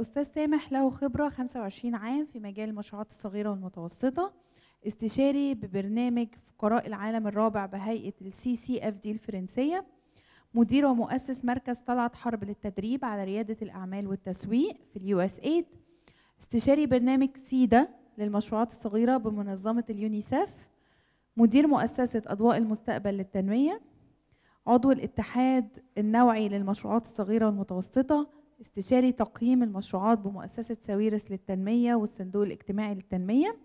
أستاذ سامح له خبرة 25 عام في مجال المشروعات الصغيرة والمتوسطة استشاري ببرنامج فقراء العالم الرابع بهيئة ال CCFD الفرنسية مدير ومؤسس مركز طلعت حرب للتدريب على ريادة الأعمال والتسويق في ال USAID استشاري برنامج سيدا للمشروعات الصغيرة بمنظمة اليونيسف مدير مؤسسة أضواء المستقبل للتنمية عضو الاتحاد النوعي للمشروعات الصغيرة والمتوسطة استشاري تقييم المشروعات بمؤسسة ساويرس للتنمية والصندوق الاجتماعي للتنمية.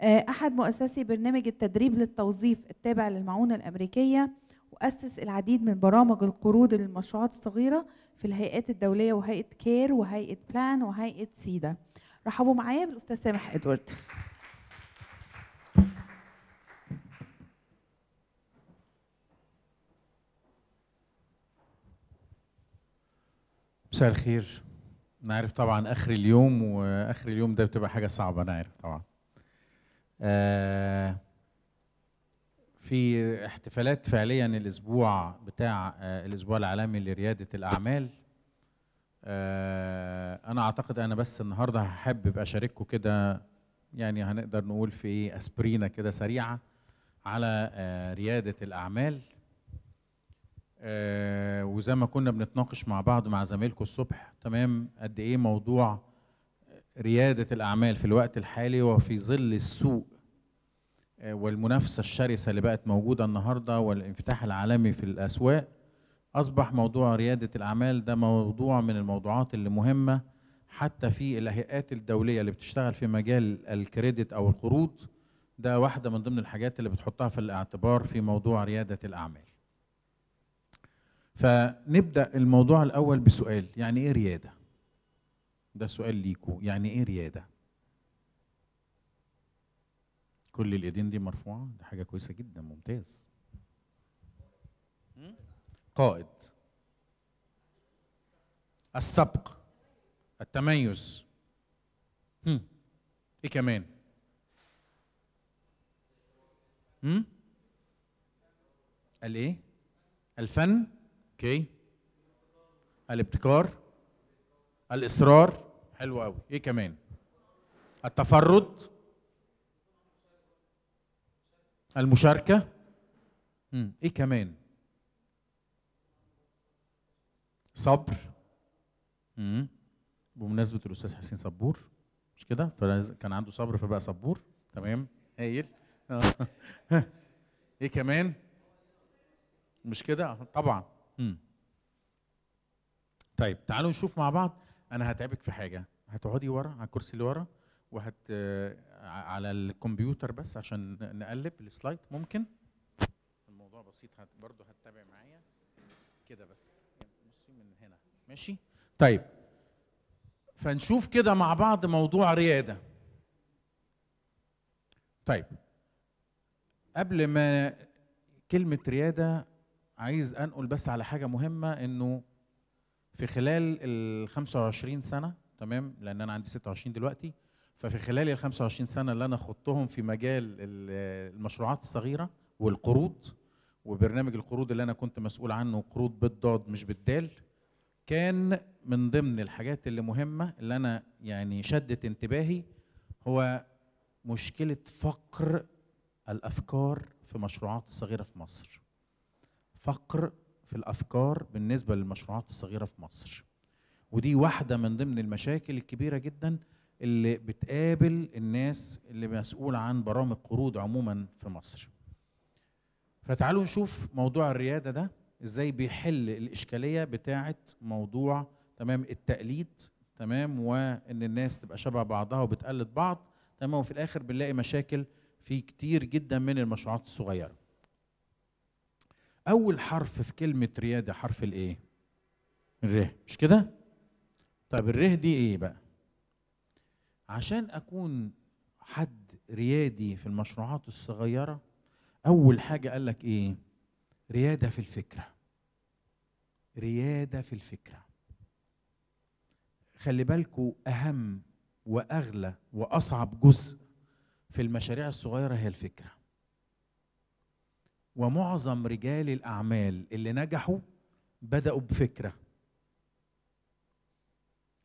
آه، أحد مؤسسي برنامج التدريب للتوظيف التابع للمعونة الأمريكية وأسس العديد من برامج القروض للمشروعات الصغيرة في الهيئات الدولية وهيئة كير وهيئة بلان وهيئة سيدا. رحبوا معايا بالأستاذ سامح إدوارد. مساء الخير. أنا عارف طبعا آخر اليوم وآخر اليوم ده بتبقى حاجة صعبة أنا عارف طبعا. آه في احتفالات فعليا الأسبوع بتاع آه الأسبوع العالمي لريادة الأعمال. آه أنا أعتقد أنا بس النهارده هحب أشارككم كده يعني هنقدر نقول في إيه اسبرينا كده سريعة على آه ريادة الأعمال. آه وزي ما كنا بنتناقش مع بعض مع زمايلكم الصبح تمام؟ قد إيه موضوع ريادة الأعمال في الوقت الحالي وفي ظل السوق آه والمنافسة الشرسة اللي بقت موجودة النهارده والانفتاح العالمي في الأسواق أصبح موضوع ريادة الأعمال ده موضوع من الموضوعات اللي مهمة حتى في الهيئات الدولية اللي بتشتغل في مجال الكريدت أو القروض. ده واحدة من ضمن الحاجات اللي بتحطها في الاعتبار في موضوع ريادة الأعمال. فنبدأ الموضوع الأول بسؤال يعني إيه ريادة؟ ده سؤال ليكو يعني إيه ريادة؟ كل الإيدين دي مرفوعة؟ ده حاجة كويسة جدا ممتاز. قائد. السبق. التميز. هم. إيه كمان؟ هم؟ الإيه؟ الفن. أوكي. الابتكار الإصرار حلو قوي إيه كمان؟ التفرد المشاركة. مم. إيه كمان؟ صبر. مم. بمناسبة الأستاذ حسين صبور مش كده؟ فكان عنده صبر فبقى صبور. تمام؟ هايل. إيه كمان؟ مش كده؟ طبعا. طيب تعالوا نشوف مع بعض. أنا هتعبك في حاجة. هتقعدي ورا على الكرسي اللي ورا وهت على الكمبيوتر بس عشان نقلب السلايد. ممكن؟ الموضوع بسيط. هت برضه هتتابع معايا. كده بس. بصي من هنا. ماشي؟ طيب. فنشوف كده مع بعض موضوع ريادة. طيب. قبل ما كلمة ريادة عايز انقل بس على حاجة مهمة انه في خلال ال 25 سنة تمام؟ لأن أنا عندي 26 دلوقتي ففي خلال ال 25 سنة اللي أنا خضتهم في مجال المشروعات الصغيرة والقروض وبرنامج القروض اللي أنا كنت مسؤول عنه قروض بالضاد مش بالدال كان من ضمن الحاجات اللي مهمة اللي أنا يعني شدت انتباهي هو مشكلة فقر الأفكار في المشروعات الصغيرة في مصر. فقر في الأفكار بالنسبة للمشروعات الصغيرة في مصر. ودي واحدة من ضمن المشاكل الكبيرة جدا اللي بتقابل الناس اللي مسؤول عن برامج قروض عموما في مصر. فتعالوا نشوف موضوع الريادة ده إزاي بيحل الإشكالية بتاعه موضوع تمام التقليد تمام وإن الناس تبقى شبه بعضها وبتقلد بعض تمام وفي الآخر بنلاقي مشاكل في كتير جدا من المشروعات الصغيرة. أول حرف في كلمة ريادة حرف الايه الره مش كده؟ طب الره دي إيه بقى؟ عشان أكون حد ريادي في المشروعات الصغيرة أول حاجة قال لك إيه؟ ريادة في الفكرة. ريادة في الفكرة. خلي بالكوا أهم وأغلى وأصعب جزء في المشاريع الصغيرة هي الفكرة. ومعظم رجال الأعمال اللي نجحوا بدأوا بفكرة.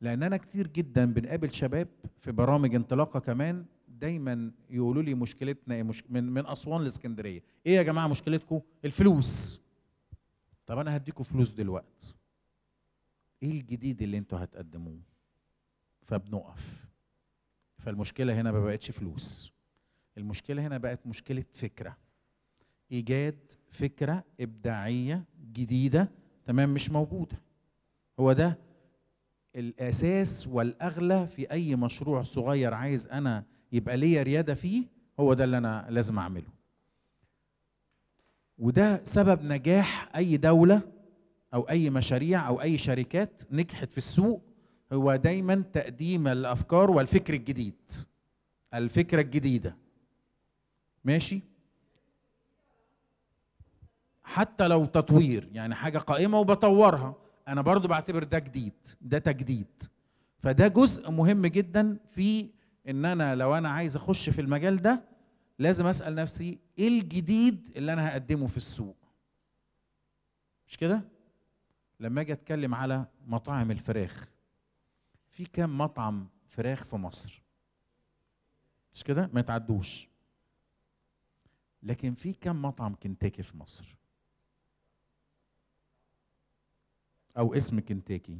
لأن أنا كتير جدا بنقابل شباب في برامج انطلاقة كمان دايما يقولوا لي مشكلتنا إيه مش من من أسوان لإسكندرية. إيه يا جماعة مشكلتكم؟ الفلوس. طب أنا هديكم فلوس دلوقتي إيه الجديد اللي أنتوا هتقدموه؟ فبنقف. فالمشكلة هنا ما بقتش فلوس. المشكلة هنا بقت مشكلة فكرة. إيجاد فكرة إبداعية جديدة تمام مش موجودة. هو ده الأساس والأغلى في أي مشروع صغير عايز أنا يبقى ليا ريادة فيه هو ده اللي أنا لازم أعمله. وده سبب نجاح أي دولة أو أي مشاريع أو أي شركات نجحت في السوق هو دايما تقديم الأفكار والفكر الجديد. الفكرة الجديدة. ماشي؟ حتى لو تطوير يعني حاجة قائمة وبطورها أنا برضو بعتبر ده جديد ده تجديد. فده جزء مهم جدا في إن أنا لو أنا عايز أخش في المجال ده لازم أسأل نفسي إيه الجديد اللي أنا هقدمه في السوق؟ مش كده؟ لما أجي أتكلم على مطاعم الفراخ في كام مطعم فراخ في مصر؟ مش كده؟ ما يتعدوش. لكن في كام مطعم كنتاكي في مصر؟ أو اسم كنتاكي.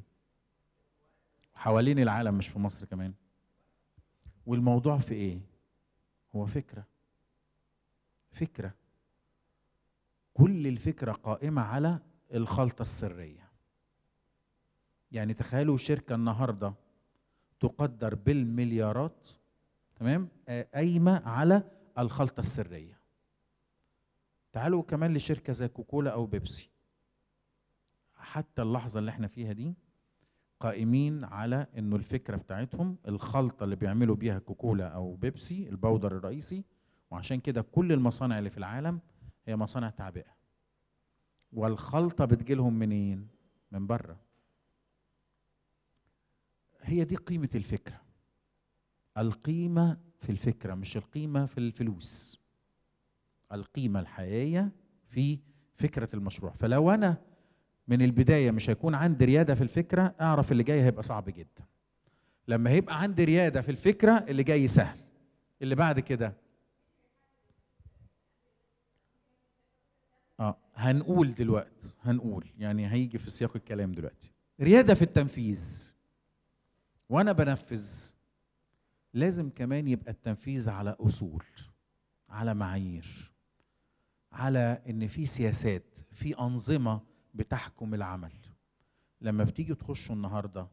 حوالين العالم مش في مصر كمان. والموضوع في إيه؟ هو فكرة. فكرة. كل الفكرة قائمة على الخلطة السرية. يعني تخيلوا شركة النهارده تقدر بالمليارات تمام آه، قايمة على الخلطة السرية. تعالوا كمان لشركة زي كوكولا أو بيبسي. حتى اللحظة اللي إحنا فيها دي قائمين على إنه الفكرة بتاعتهم الخلطة اللي بيعملوا بيها كوكولا أو بيبسي البودر الرئيسي وعشان كده كل المصانع اللي في العالم هي مصانع تعبئة. والخلطة بتجيلهم منين؟ من بره هي دي قيمة الفكرة. القيمة في الفكرة مش القيمة في الفلوس. القيمة الحقيقية في فكرة المشروع. فلو أنا من البداية مش هيكون عندي ريادة في الفكرة أعرف اللي جاي هيبقى صعب جدا. لما هيبقى عندي ريادة في الفكرة اللي جاي سهل. اللي بعد كده. آه هنقول دلوقتي هنقول. يعني هيجي في سياق الكلام دلوقتي. ريادة في التنفيذ. وأنا بنفذ لازم كمان يبقى التنفيذ على أصول على معايير على إن في سياسات في أنظمة بتحكم العمل. لما بتيجي تخشوا النهارده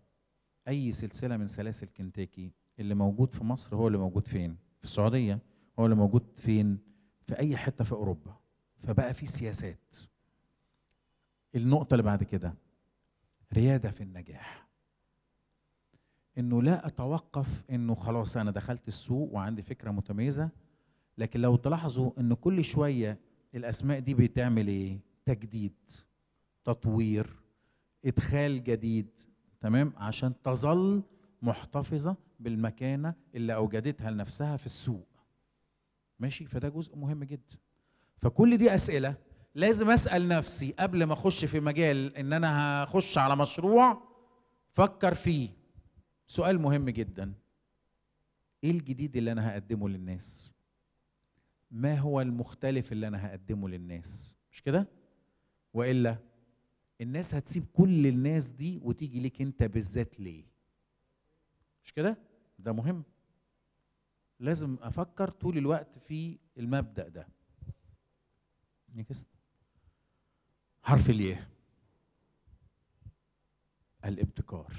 أي سلسلة من سلاسل كنتاكي اللي موجود في مصر هو اللي موجود فين؟ في السعودية هو اللي موجود فين؟ في أي حتة في أوروبا. فبقى في سياسات. النقطة اللي بعد كده ريادة في النجاح. إنه لا أتوقف إنه خلاص أنا دخلت السوق وعندي فكرة متميزة لكن لو تلاحظوا إن كل شوية الأسماء دي بتعمل إيه؟ تجديد. تطوير إدخال جديد تمام؟ عشان تظل محتفظة بالمكانة اللي أوجدتها لنفسها في السوق. ماشي؟ فده جزء مهم جدا. فكل دي أسئلة لازم أسأل نفسي قبل ما أخش في مجال إن أنا هخش على مشروع فكر فيه. سؤال مهم جدا. إيه الجديد اللي أنا هقدمه للناس؟ ما هو المختلف اللي أنا هقدمه للناس؟ مش كده؟ وإلا الناس هتسيب كل الناس دي وتيجي ليك انت بالذات ليه؟ مش كده؟ ده مهم. لازم أفكر طول الوقت في المبدأ ده. نيكست. حرف الياء. الابتكار.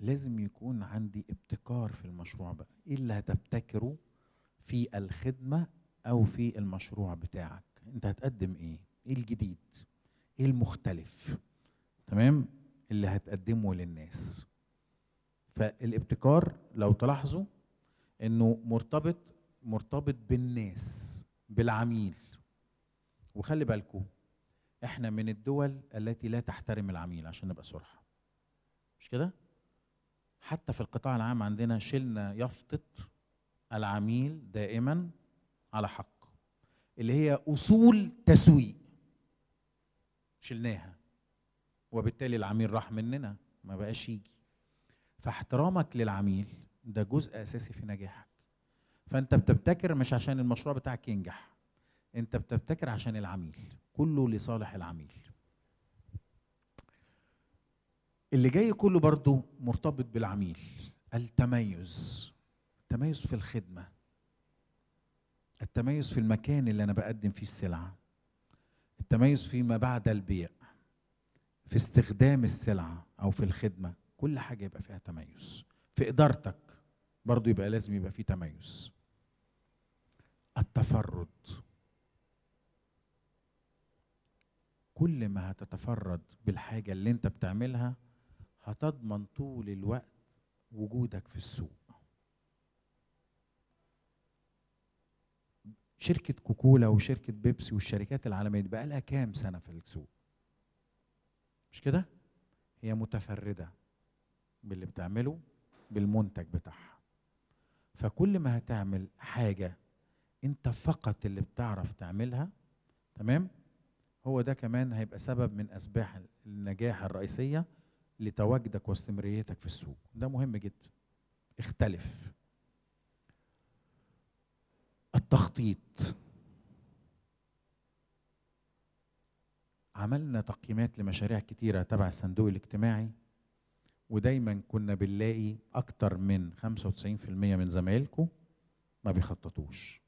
لازم يكون عندي ابتكار في المشروع بقى. إيه اللي هتبتكره في الخدمة أو في المشروع بتاعك؟ أنت هتقدم إيه؟ إيه الجديد إيه المختلف تمام؟ اللي هتقدمه للناس. فالابتكار لو تلاحظوا إنه مرتبط مرتبط بالناس بالعميل. وخلي بالكم إحنا من الدول التي لا تحترم العميل عشان نبقى صراحة. مش كده؟ حتى في القطاع العام عندنا شلنا يافطه العميل دائما على حق اللي هي أصول تسويق. شلناها. وبالتالي العميل راح مننا ما بقاش يجي. فاحترامك للعميل ده جزء أساسي في نجاحك. فأنت بتبتكر مش عشان المشروع بتاعك ينجح أنت بتبتكر عشان العميل كله لصالح العميل. اللي جاي كله برضو مرتبط بالعميل. التميز. التميز في الخدمة. التميز في المكان اللي أنا بقدم فيه السلعة. التميز فيما بعد البيع في استخدام السلعة أو في الخدمة كل حاجة يبقى فيها تميز. في إدارتك برضو يبقى لازم يبقى فيه تميز. التفرد. كل ما هتتفرد بالحاجة اللي انت بتعملها هتضمن طول الوقت وجودك في السوق. شركة كوكولا وشركة بيبسي والشركات العالمية دي بقى لها كام سنة في السوق؟ مش كده؟ هي متفردة باللي بتعمله بالمنتج بتاعها. فكل ما هتعمل حاجة انت فقط اللي بتعرف تعملها تمام؟ هو ده كمان هيبقى سبب من أسباب النجاح الرئيسية لتواجدك واستمراريتك في السوق. ده مهم جدا. اختلف. التخطيط عملنا تقييمات لمشاريع كتيرة تبع الصندوق الاجتماعي ودايما كنا بنلاقي أكتر من 95% من زمايلكم ما بيخططوش.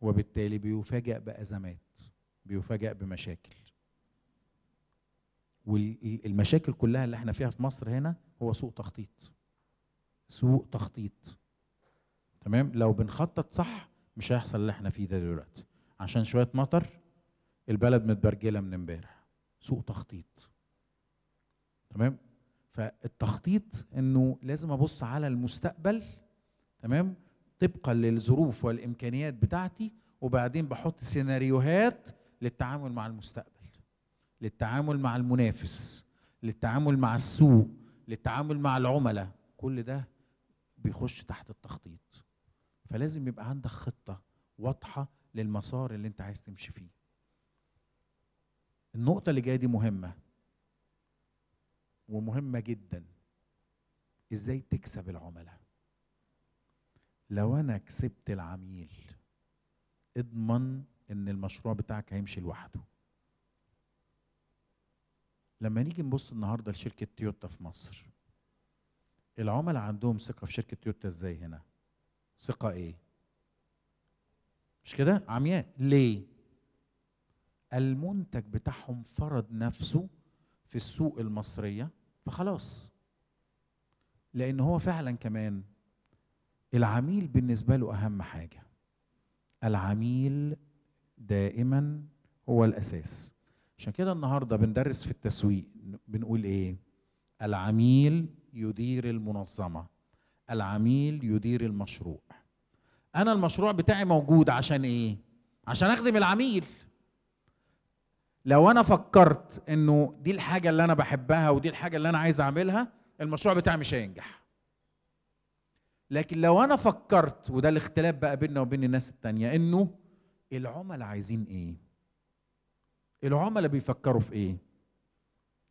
وبالتالي بيفاجأ بأزمات بيفاجأ بمشاكل. والمشاكل كلها اللي إحنا فيها في مصر هنا هو سوء تخطيط. سوء تخطيط. تمام؟ لو بنخطط صح مش هيحصل اللي إحنا فيه ده دلوقتي. عشان شوية مطر البلد متبرجلة من امبارح. سوء تخطيط. تمام؟ فالتخطيط إنه لازم أبص على المستقبل تمام؟ طبقا للظروف والإمكانيات بتاعتي وبعدين بحط سيناريوهات للتعامل مع المستقبل للتعامل مع المنافس للتعامل مع السوق للتعامل مع العملاء. كل ده بيخش تحت التخطيط. فلازم يبقى عندك خطة واضحة للمسار اللي انت عايز تمشي فيه. النقطة اللي جاية دي مهمة. ومهمة جدا. إزاي تكسب العملاء؟ لو أنا كسبت العميل اضمن إن المشروع بتاعك هيمشي لوحده. لما نيجي نبص النهارده لشركة تويوتا في مصر العملاء عندهم ثقة في شركة تويوتا إزاي هنا؟ ثقه إيه مش كده؟ عمياء. ليه؟ المنتج بتاعهم فرض نفسه في السوق المصرية فخلاص. لأن هو فعلا كمان العميل بالنسبة له أهم حاجة. العميل دائما هو الأساس. عشان كده النهارده بندرس في التسويق بنقول إيه؟ العميل يدير المنظمة. العميل يدير المشروع. أنا المشروع بتاعي موجود عشان إيه؟ عشان أخدم العميل. لو أنا فكرت إنه دي الحاجة اللي أنا بحبها ودي الحاجة اللي أنا عايز أعملها المشروع بتاعي مش هينجح. لكن لو أنا فكرت وده الاختلاف بقى بيننا وبين الناس التانية إنه العملاء عايزين إيه؟ العملاء بيفكروا في إيه؟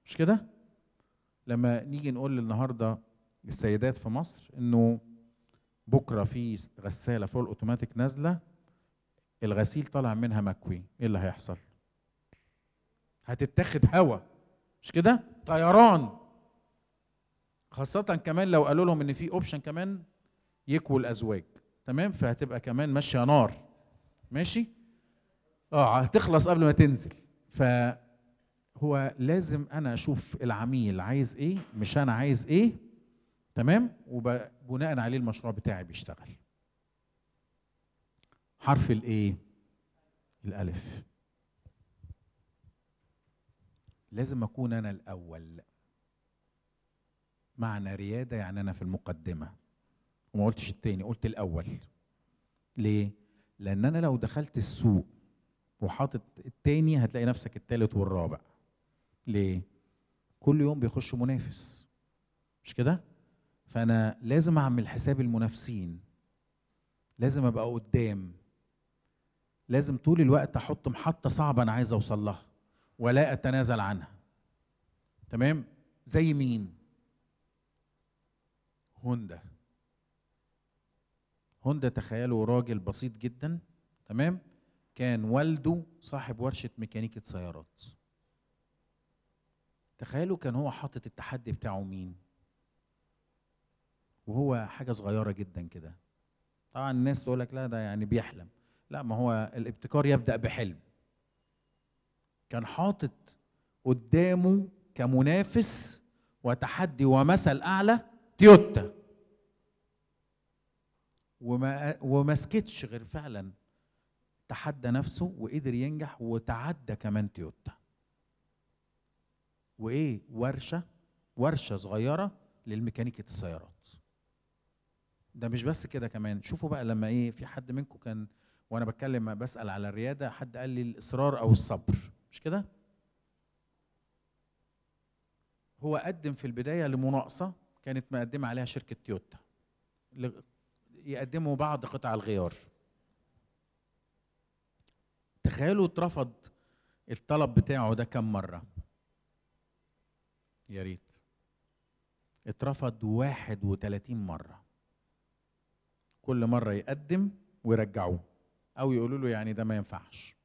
مش كده؟ لما نيجي نقول النهارده السيدات في مصر إنه بكرة في غسالة فوق الأوتوماتيك نازلة الغسيل طالع منها مكوي. إيه اللي هيحصل؟ هتتاخد هوا. مش كده؟ طيران. خاصة كمان لو قالوا لهم إن في option كمان يكووا الأزواج. تمام؟ فهتبقى كمان ماشية نار. ماشي؟ آه هتخلص قبل ما تنزل. فهو لازم أنا أشوف العميل عايز إيه مش أنا عايز إيه تمام؟ وبناء عليه المشروع بتاعي بيشتغل. حرف الايه الالف لازم أكون أنا الأول. معنى ريادة يعني أنا في المقدمة. وما قلتش التاني قلت الأول. ليه؟ لأن أنا لو دخلت السوق وحاطط التاني هتلاقي نفسك التالت والرابع. ليه؟ كل يوم بيخش منافس. مش كده؟ فأنا لازم أعمل حساب المنافسين. لازم أبقى قدام. لازم طول الوقت أحط محطة صعبة أنا عايز أوصل لها ولا أتنازل عنها. تمام؟ زي مين؟ هوندا. هوندا تخيلوا راجل بسيط جدا. تمام؟ كان والده صاحب ورشة ميكانيكة سيارات. تخيلوا كان هو حاطط التحدي بتاعه مين؟ وهو حاجة صغيرة جدا كده. طبعا الناس تقول لك لا ده يعني بيحلم. لا ما هو الابتكار يبدأ بحلم. كان حاطط قدامه كمنافس وتحدي ومثل أعلى تويوتا. وما وما سكتش غير فعلا. تحدى نفسه وقدر ينجح وتعدى كمان تويوتا. وإيه؟ ورشة ورشة صغيرة للميكانيكيه السيارات. ده مش بس كده كمان. شوفوا بقى لما إيه في حد منكم كان وأنا بتكلم بسأل على الريادة حد قال لي الإصرار أو الصبر. مش كده؟ هو قدم في البداية لمناقصة كانت مقدمة عليها شركة تويوتا يقدموا بعض قطع الغيار. تخيلوا اترفض الطلب بتاعه ده كم مرة؟ يا ريت. اترفض 31 مرة. كل مرة يقدم ويرجعوه أو يقولوا له يعني ده ما ينفعش.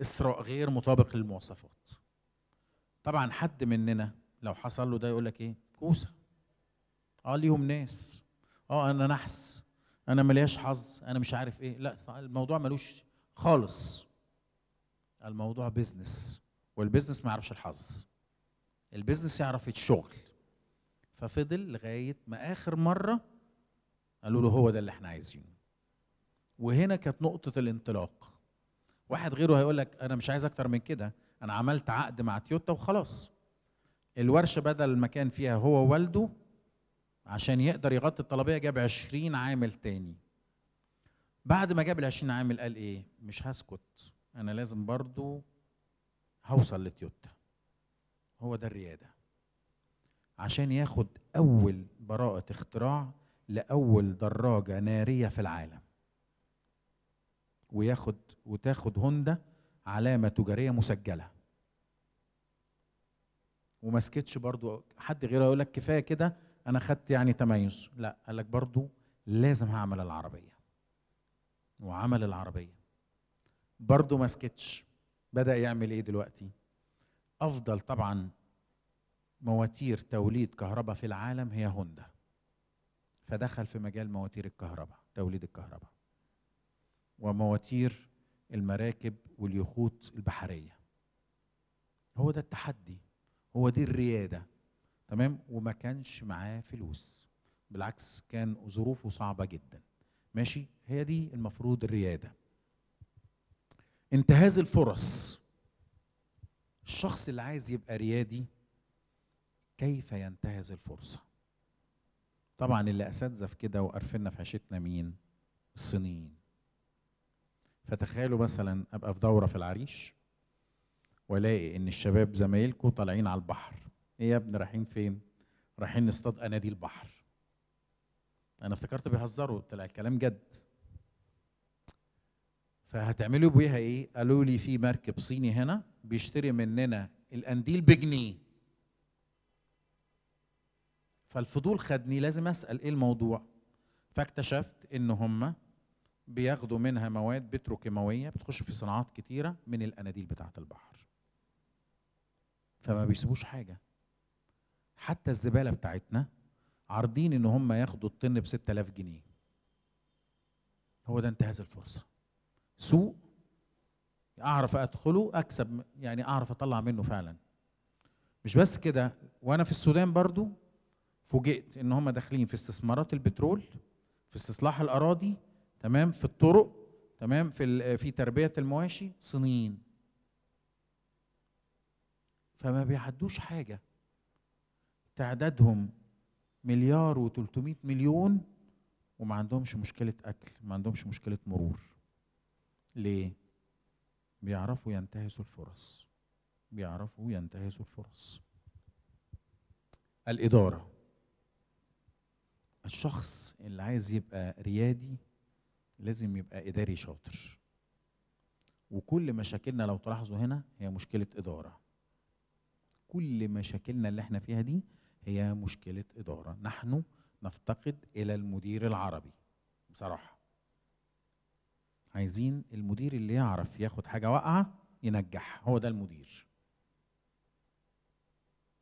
إسراء غير مطابق للمواصفات. طبعا حد مننا لو حصل له ده يقول لك إيه؟ كوسة. آه ليهم ناس. آه أنا نحس. أنا ملياش حظ. أنا مش عارف إيه. لا الموضوع ملوش خالص. الموضوع business وال business ما يعرفش الحظ. ال business يعرف الشغل. ففضل لغاية ما آخر مرة قالوا له هو ده اللي إحنا عايزينه. وهنا كانت نقطة الانطلاق. واحد غيره هيقول لك أنا مش عايز أكتر من كده أنا عملت عقد مع تويوتا وخلاص. الورشة بدل ما كان فيها هو ووالده عشان يقدر يغطي الطلبية جاب 20 عامل تاني. بعد ما جاب ال 20 عامل قال إيه؟ مش هسكت أنا لازم برضو هوصل لتويوتا. هو ده الريادة. عشان ياخد أول براءة اختراع لأول دراجة نارية في العالم. وياخد وتاخد هوندا علامة تجارية مسجلة. وما سكتش برضو. حد غيره يقول لك كفاية كده أنا خدت يعني تميز. لا قال لك برضو لازم هعمل العربية. وعمل العربية. برضو ما سكتش. بدأ يعمل إيه دلوقتي؟ أفضل طبعا مواتير توليد كهرباء في العالم هي هوندا. فدخل في مجال مواتير الكهرباء توليد الكهرباء. ومواتير المراكب واليخوت البحرية. هو ده التحدي هو دي الريادة. تمام؟ وما كانش معاه فلوس. بالعكس كان ظروفه صعبة جدا. ماشي؟ هي دي المفروض الريادة. انتهاز الفرص. الشخص اللي عايز يبقى ريادي كيف ينتهز الفرصة؟ طبعا اللي أساتذة في كده وقرفنا في عيشتنا مين؟ الصينيين. فتخيلوا مثلا أبقى في دورة في العريش وألاقي إن الشباب زمايلكم طالعين على البحر. إيه يا ابني رايحين فين؟ رايحين نصطاد اناديل بحر أنا افتكرت بيهزروا طلع الكلام جد. فهتعملوا بيها إيه؟ قالوا لي في مركب صيني هنا بيشتري مننا القنديل بجنيه. فالفضول خدني لازم أسأل إيه الموضوع؟ فاكتشفت إن هم بياخدوا منها مواد بتروكيماوية بتخش في صناعات كتيرة من الأناديل بتاعة البحر. فما بيسيبوش حاجة. حتى الزبالة بتاعتنا عارضين إن هم ياخدوا الطن ب 6000 جنيه. هو ده انتهاز الفرصة. سوق أعرف أدخله أكسب يعني أعرف أطلع منه فعلا. مش بس كده وأنا في السودان برضو فوجئت إن هم داخلين في استثمارات البترول في استصلاح الأراضي تمام في الطرق تمام في في تربية المواشي صينيين. فما بيعدوش حاجة. تعدادهم مليار و300 مليون وما عندهمش مشكلة أكل ما عندهمش مشكلة مرور. ليه؟ بيعرفوا ينتهزوا الفرص. بيعرفوا ينتهزوا الفرص. الإدارة. الشخص اللي عايز يبقى ريادي لازم يبقى إداري شاطر. وكل مشاكلنا لو تلاحظوا هنا هي مشكلة إدارة. كل مشاكلنا اللي إحنا فيها دي هي مشكلة إدارة. نحن نفتقد إلى المدير العربي. بصراحة. عايزين المدير اللي يعرف ياخد حاجة واقعة ينجحها هو ده المدير.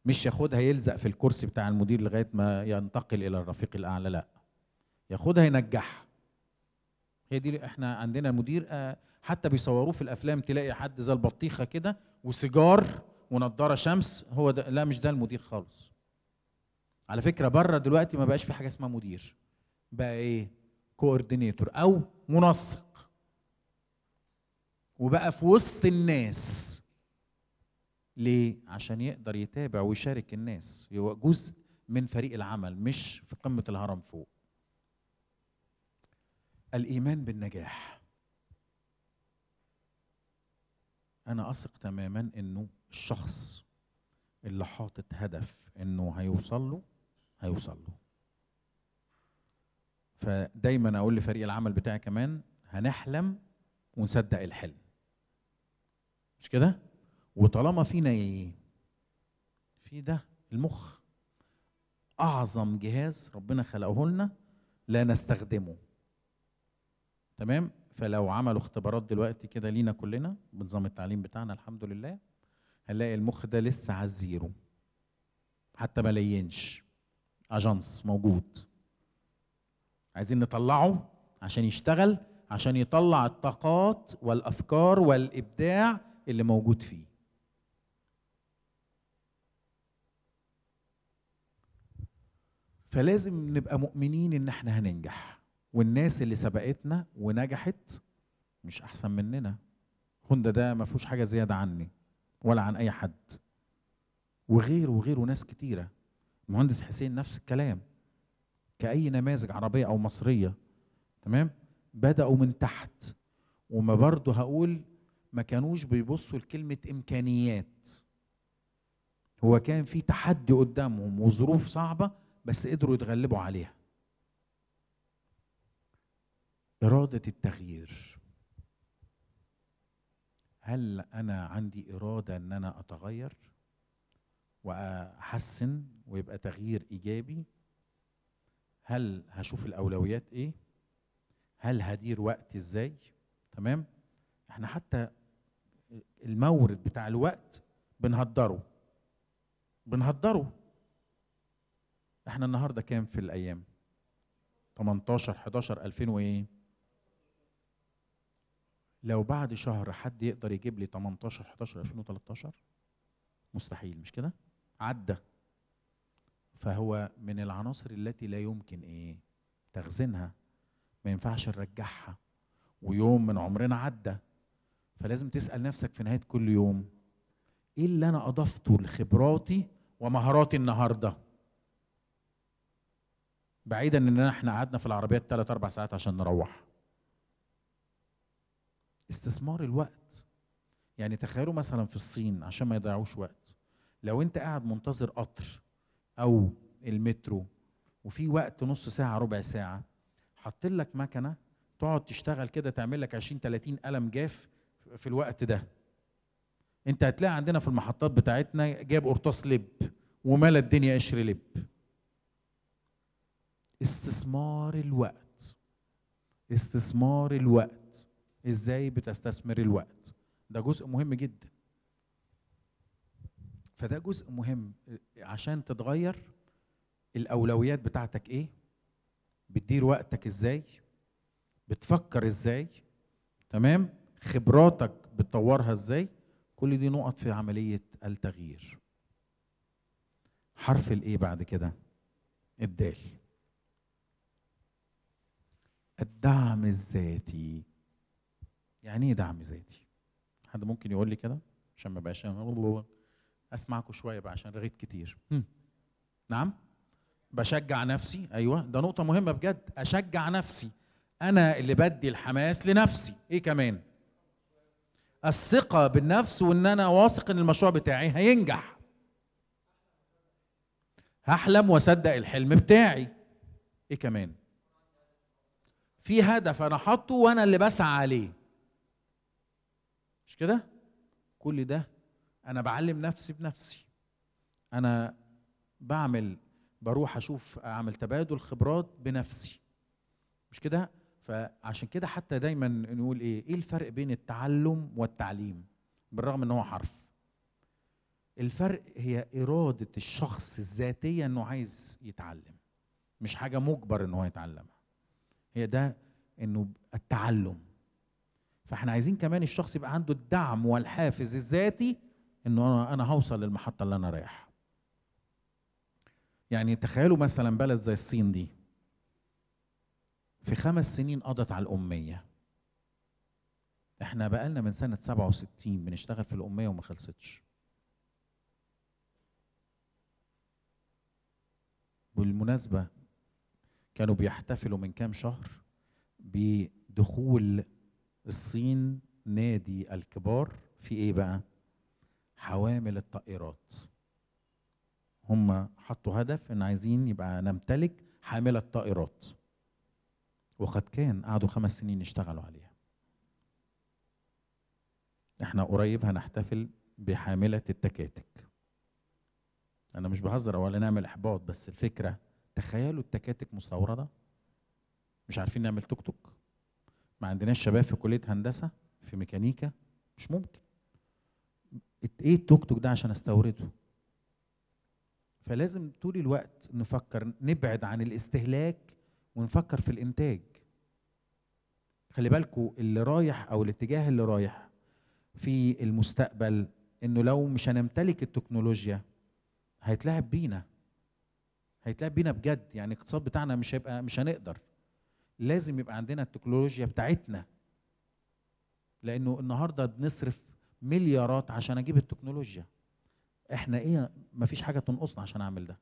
مش ياخدها يلزق في الكرسي بتاع المدير لغاية ما ينتقل إلى الرفيق الأعلى لا. ياخدها ينجحها. هي دي إحنا عندنا مدير آه، حتى بيصوروه في الأفلام تلاقي حد زي البطيخة كده وسيجار ونضارة شمس هو ده لا مش ده المدير خالص. على فكرة بره دلوقتي ما بقاش في حاجة اسمها مدير. بقى إيه؟ كوردينيتور أو منسق. وبقى في وسط الناس. ليه؟ عشان يقدر يتابع ويشارك الناس. هو جزء من فريق العمل مش في قمة الهرم فوق. الإيمان بالنجاح. أنا أثق تماما إنه الشخص اللي حاطط هدف إنه هيوصل له هيوصل له. فدايما أقول لفريق العمل بتاعي كمان هنحلم ونصدق الحلم. مش كده؟ وطالما فينا إيه في ده المخ أعظم جهاز ربنا خلقه لنا لا نستخدمه. تمام؟ فلو عملوا اختبارات دلوقتي كده لينا كلنا بنظام التعليم بتاعنا الحمد لله هنلاقي المخ ده لسه على الزيرو. حتى ما لينش. أجانس موجود. عايزين نطلعه عشان يشتغل عشان يطلع الطاقات والأفكار والإبداع اللي موجود فيه. فلازم نبقى مؤمنين إن إحنا هننجح. والناس اللي سبقتنا ونجحت مش أحسن مننا. هوندا ده ما فيهوش حاجة زيادة عني ولا عن أي حد. وغيره وغيره ناس كتيرة. المهندس حسين نفس الكلام. كأي نماذج عربية أو مصرية. تمام؟ بدأوا من تحت. وما برضه هقول ما كانوش بيبصوا لكلمة إمكانيات. هو كان في تحدي قدامهم وظروف صعبة بس قدروا يتغلبوا عليها. إرادة التغيير. هل أنا عندي إرادة إن أنا أتغير وأحسن ويبقى تغيير إيجابي؟ هل هشوف الأولويات إيه؟ هل هدير وقتي إزاي؟ تمام؟ إحنا حتى المورد بتاع الوقت بنهدره. بنهدره. إحنا النهارده كام في الأيام؟ 18 11 2000 وايه لو بعد شهر حد يقدر يجيب لي 18 11 2013 مستحيل مش كده؟ عدى. فهو من العناصر التي لا يمكن إيه؟ تخزينها. ما ينفعش نرجعها. ويوم من عمرنا عدى. فلازم تسأل نفسك في نهاية كل يوم إيه اللي أنا أضفته لخبراتي ومهاراتي النهارده؟ بعيدا إن إحنا قعدنا في العربيات 3 4 ساعات عشان نروح. استثمار الوقت. يعني تخيلوا مثلا في الصين عشان ما يضيعوش وقت. لو أنت قاعد منتظر قطر أو المترو وفي وقت نص ساعة ربع ساعة حط لك مكنة تقعد تشتغل كده تعمل لك 20 30 قلم جاف في الوقت ده. أنت هتلاقي عندنا في المحطات بتاعتنا جاب قرطاس لب وملا الدنيا قشر لب. استثمار الوقت. استثمار الوقت. إزاي بتستثمر الوقت؟ ده جزء مهم جدا. فده جزء مهم. عشان تتغير الأولويات بتاعتك إيه؟ بتدير وقتك إزاي؟ بتفكر إزاي؟ تمام؟ خبراتك بتطورها إزاي؟ كل دي نقط في عملية التغيير. حرف الإيه بعد كده؟ الدال. الدعم الذاتي. يعني إيه دعم ذاتي؟ حد ممكن يقول لي كده؟ عشان ما بقاش اسمعكم شوية بقى عشان رغيت كتير. هم. نعم. بشجع نفسي. أيوه. ده نقطة مهمة بجد. أشجع نفسي. أنا اللي بدي الحماس لنفسي. إيه كمان؟ الثقة بالنفس وإن أنا واثق إن المشروع بتاعي هينجح. هحلم وأصدق الحلم بتاعي. إيه كمان؟ في هدف أنا حاطه وأنا اللي بسعى عليه. مش كده؟ كل ده أنا بعلم نفسي بنفسي. أنا بعمل بروح أشوف أعمل تبادل خبرات بنفسي. مش كده؟ فعشان كده حتى دايما نقول إيه؟ إيه الفرق بين التعلم والتعليم؟ بالرغم إن هو حرف. الفرق هي إرادة الشخص الذاتية إنه عايز يتعلم مش حاجة مجبر إن هو يتعلمها. هي ده إنه التعلم. فإحنا عايزين كمان الشخص يبقى عنده الدعم والحافز الذاتي إنه أنا أنا هوصل للمحطة اللي أنا رايحها. يعني تخيلوا مثلا بلد زي الصين دي. في خمس سنين قضت على الأمية. إحنا بقالنا من سنة 67 بنشتغل في الأمية وما خلصتش. بالمناسبة كانوا بيحتفلوا من كام شهر بدخول الصين نادي الكبار في إيه بقى؟ حوامل الطائرات. هم حطوا هدف إن عايزين يبقى نمتلك حاملة طائرات وقد كان قعدوا خمس سنين يشتغلوا عليها. إحنا قريب هنحتفل بحاملة التكاتك. أنا مش بهزر ولا نعمل إحباط بس الفكرة تخيلوا التكاتك مستوردة مش عارفين نعمل توك توك؟ ما عندناش شباب في كلية هندسة في ميكانيكا مش ممكن. إيه التوك توك ده عشان أستورده؟ فلازم طول الوقت نفكر نبعد عن الاستهلاك ونفكر في الإنتاج. خلي بالكوا اللي رايح أو الاتجاه اللي رايح في المستقبل إنه لو مش هنمتلك التكنولوجيا هيتلعب بينا. هيتلعب بينا بجد. يعني الاقتصاد بتاعنا مش هيبقى مش هنقدر. لازم يبقى عندنا التكنولوجيا بتاعتنا. لأنه النهارده بنصرف مليارات عشان أجيب التكنولوجيا. إحنا إيه مفيش حاجة تنقصنا عشان أعمل ده.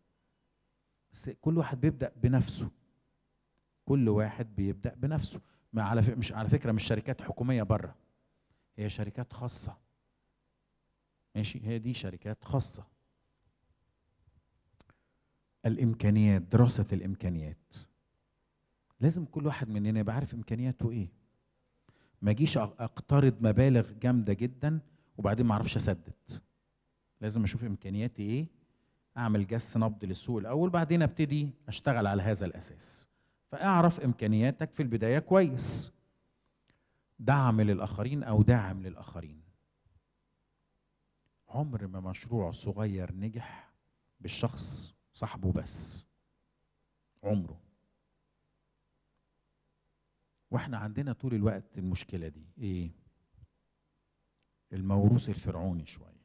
بس كل واحد بيبدأ بنفسه. كل واحد بيبدأ بنفسه. ما على فكرة مش على فكرة مش شركات حكومية بره. هي شركات خاصة. ماشي؟ هي دي شركات خاصة. الإمكانيات دراسة الإمكانيات. لازم كل واحد مننا يبقى عارف إمكانياته إيه. ما أجيش أقترض مبالغ جامدة جدا وبعدين ما أعرفش أسدد. لازم أشوف إمكانياتي إيه أعمل جس نبض للسوق الأول بعدين أبتدي أشتغل على هذا الأساس. فأعرف إمكانياتك في البداية كويس. دعم للآخرين أو داعم للآخرين. عمر ما مشروع صغير نجح بالشخص صاحبه بس عمره. وإحنا عندنا طول الوقت المشكلة دي إيه؟ الموروث الفرعوني شوية.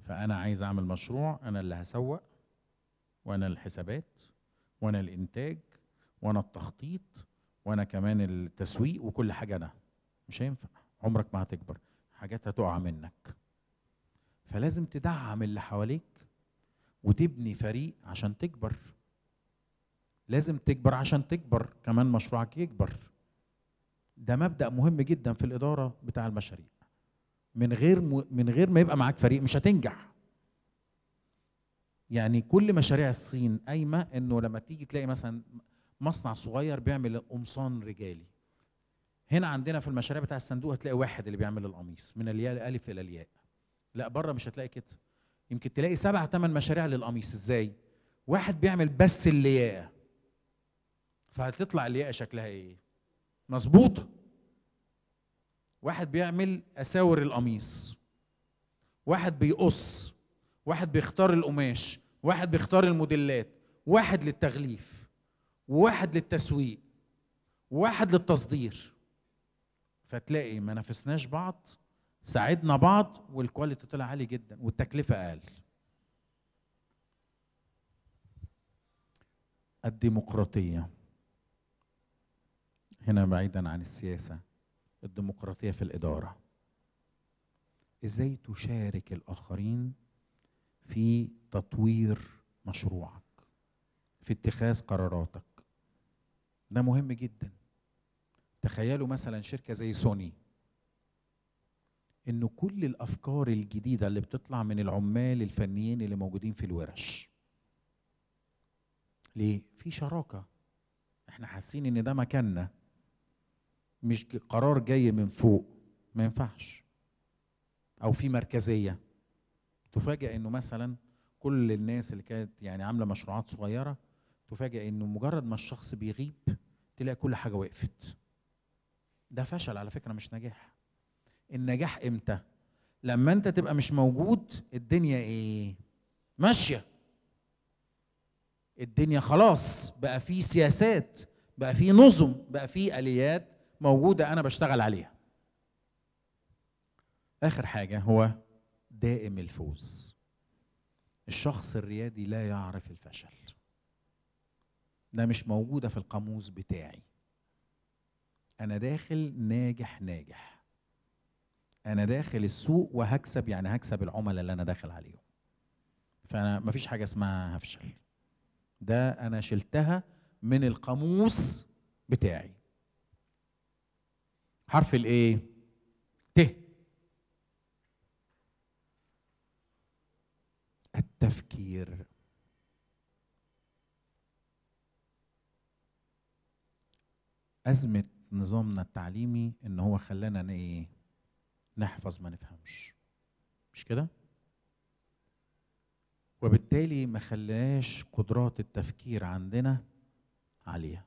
فأنا عايز أعمل مشروع أنا اللي هسوق وأنا الحسابات وأنا الإنتاج وأنا التخطيط وأنا كمان التسويق وكل حاجة أنا. مش هينفع. عمرك ما هتكبر. حاجات هتقع منك. فلازم تدعم اللي حواليك. وتبني فريق عشان تكبر. لازم تكبر عشان تكبر كمان مشروعك يكبر. ده مبدأ مهم جدا في الإدارة بتاع المشاريع. من غير م... من غير ما يبقى معاك فريق مش هتنجح. يعني كل مشاريع الصين قايمة إنه لما تيجي تلاقي مثلا مصنع صغير بيعمل قمصان رجالي. هنا عندنا في المشاريع بتاع الصندوق هتلاقي واحد اللي بيعمل القميص من الياء ألف إلى الياء. لا بره مش هتلاقي كده يمكن تلاقي سبع ثمان مشاريع للقميص. إزاي؟ واحد بيعمل بس الياقه فهتطلع الياقه شكلها إيه؟ مظبوطة. واحد بيعمل أساور القميص. واحد بيقص. واحد بيختار القماش. واحد بيختار الموديلات. واحد للتغليف. وواحد للتسويق. وواحد للتصدير. فتلاقي ما نافسناش بعض. ساعدنا بعض والكواليتي طلع عالي جدا والتكلفة أقل. الديمقراطية. هنا بعيدا عن السياسة الديمقراطية في الإدارة. إزاي تشارك الآخرين في تطوير مشروعك في اتخاذ قراراتك؟ ده مهم جدا. تخيلوا مثلا شركة زي سوني. إنه كل الأفكار الجديدة اللي بتطلع من العمال الفنيين اللي موجودين في الورش. ليه؟ في شراكة. إحنا حاسين إن ده مكاننا. مش قرار جاي من فوق. ما ينفعش. أو في مركزية. تفاجئ إنه مثلا كل الناس اللي كانت يعني عاملة مشروعات صغيرة تفاجئ إنه مجرد ما الشخص بيغيب تلاقي كل حاجة وقفت. ده فشل على فكرة مش نجاح. النجاح إمتى؟ لما انت تبقى مش موجود الدنيا إيه؟ ماشية. الدنيا خلاص بقى في سياسات بقى في نظم بقى في آليات موجودة أنا بشتغل عليها. آخر حاجة هو دائم الفوز. الشخص الريادي لا يعرف الفشل. ده مش موجودة في القاموس بتاعي. أنا داخل ناجح ناجح. أنا داخل السوق وهكسب يعني هكسب العملاء اللي أنا داخل عليهم. فأنا مفيش حاجة اسمها هفشل. ده أنا شلتها من القاموس بتاعي. حرف الايه ت التفكير. أزمة نظامنا التعليمي إن هو خلانا إيه؟ نحفظ ما نفهمش مش كده؟ وبالتالي ما خلاش قدرات التفكير عندنا عالية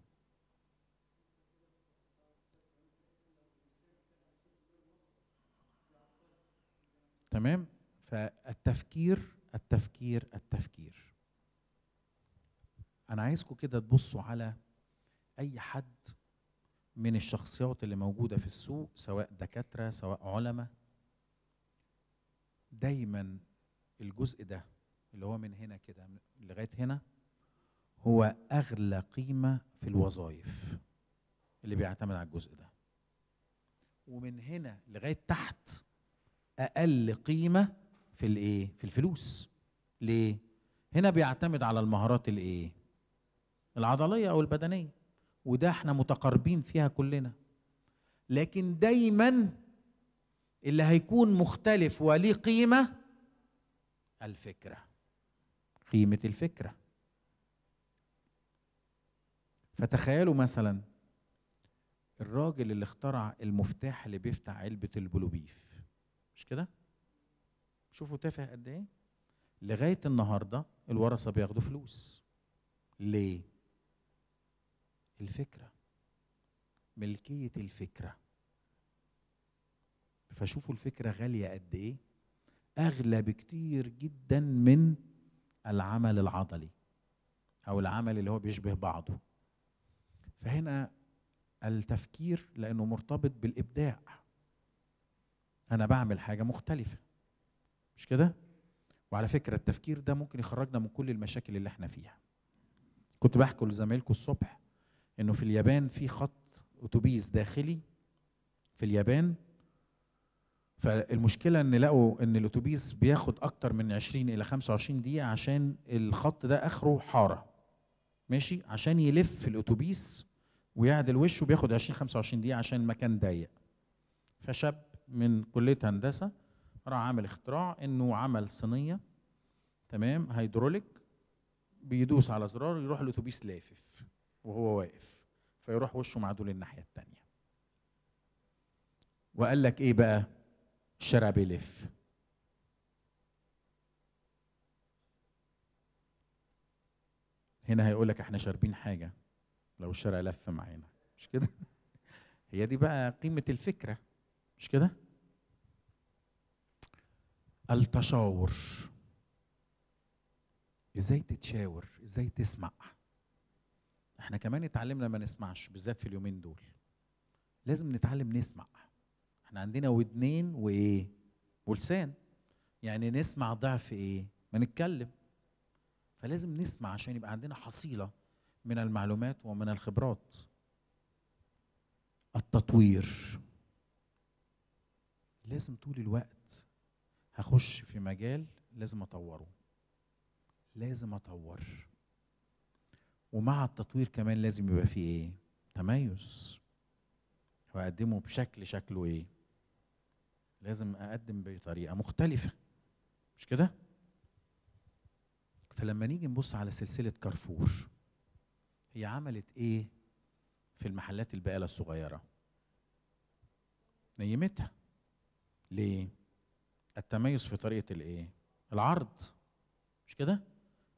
تمام؟ فالتفكير التفكير التفكير أنا عايزكم كده تبصوا على أي حد من الشخصيات اللي موجودة في السوق سواء دكاترة سواء علماء دايما الجزء ده اللي هو من هنا كده لغاية هنا هو أغلى قيمة في الوظائف اللي بيعتمد على الجزء ده ومن هنا لغاية تحت أقل قيمة في الإيه؟ في الفلوس ليه؟ هنا بيعتمد على المهارات الإيه؟ العضلية أو البدنية وده إحنا متقاربين فيها كلنا لكن دايما اللي هيكون مختلف وليه قيمة الفكرة قيمة الفكرة فتخيلوا مثلا الراجل اللي اخترع المفتاح اللي بيفتح علبة البلوبيف مش كده؟ شوفوا تافه قد إيه؟ لغاية النهاردة الورثة بياخدوا فلوس ليه؟ الفكرة. ملكية الفكرة. فشوفوا الفكرة غالية قد إيه؟ أغلى بكتير جدا من العمل العضلي أو العمل اللي هو بيشبه بعضه. فهنا التفكير لأنه مرتبط بالإبداع. أنا بعمل حاجة مختلفة. مش كده؟ وعلى فكرة التفكير ده ممكن يخرجنا من كل المشاكل اللي إحنا فيها. كنت بحكي لزمايلكم الصبح إنه في اليابان في خط أتوبيس داخلي في اليابان. فالمشكلة إن لقوا إن الأتوبيس بياخد أكتر من 20 إلى 25 دقيقة عشان الخط ده آخره حارة. ماشي؟ عشان يلف الأتوبيس ويعدل وشه بياخد 20 25 دقيقة عشان المكان ضيق. فشاب من كلية هندسة راح عامل اختراع إنه عمل صينية تمام؟ هيدروليك بيدوس على زرار يروح الأتوبيس لافف. وهو واقف فيروح وشه معدول الناحية التانية. وقال لك إيه بقى؟ الشارع بيلف. هنا هيقول لك إحنا شاربين حاجة. لو الشارع لف معانا. مش كده؟ هي دي بقى قيمة الفكرة. مش كده؟ التشاور. إزاي تتشاور؟ إزاي تسمع؟ إحنا كمان اتعلمنا ما نسمعش بالذات في اليومين دول. لازم نتعلم نسمع. إحنا عندنا ودنين وإيه؟ ولسان. يعني نسمع ضعف إيه؟ ما نتكلم. فلازم نسمع عشان يبقى عندنا حصيلة من المعلومات ومن الخبرات. التطوير. لازم طول الوقت هخش في مجال لازم أطوره. لازم أطور. ومع التطوير كمان لازم يبقى فيه إيه؟ تميز. وأقدمه بشكل شكله إيه؟ لازم أقدم بطريقة مختلفة. مش كده؟ فلما نيجي نبص على سلسلة كارفور هي عملت إيه في المحلات البقالة الصغيرة؟ نيمتها. ليه؟ التميز في طريقة الإيه؟ العرض. مش كده؟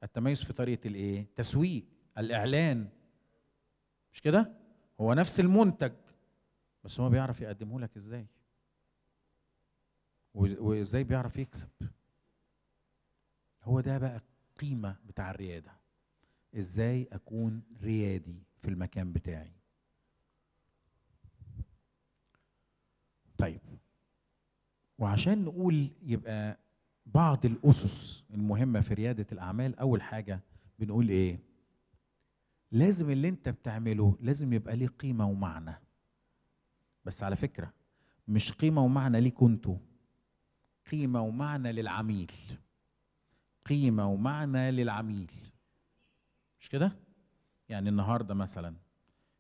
التميز في طريقة الإيه؟ تسويق. الإعلان. مش كده؟ هو نفس المنتج بس هو بيعرف يقدمه لك إزاي. وإزاي بيعرف يكسب. هو ده بقى القيمه بتاع الريادة. إزاي أكون ريادي في المكان بتاعي. طيب. وعشان نقول يبقى بعض الأسس المهمة في ريادة الأعمال أول حاجة بنقول إيه؟ لازم اللي انت بتعمله لازم يبقى ليه قيمة ومعنى. بس على فكرة مش قيمة ومعنى ليكوا أنتوا قيمة ومعنى للعميل. قيمة ومعنى للعميل. مش كده؟ يعني النهارده مثلا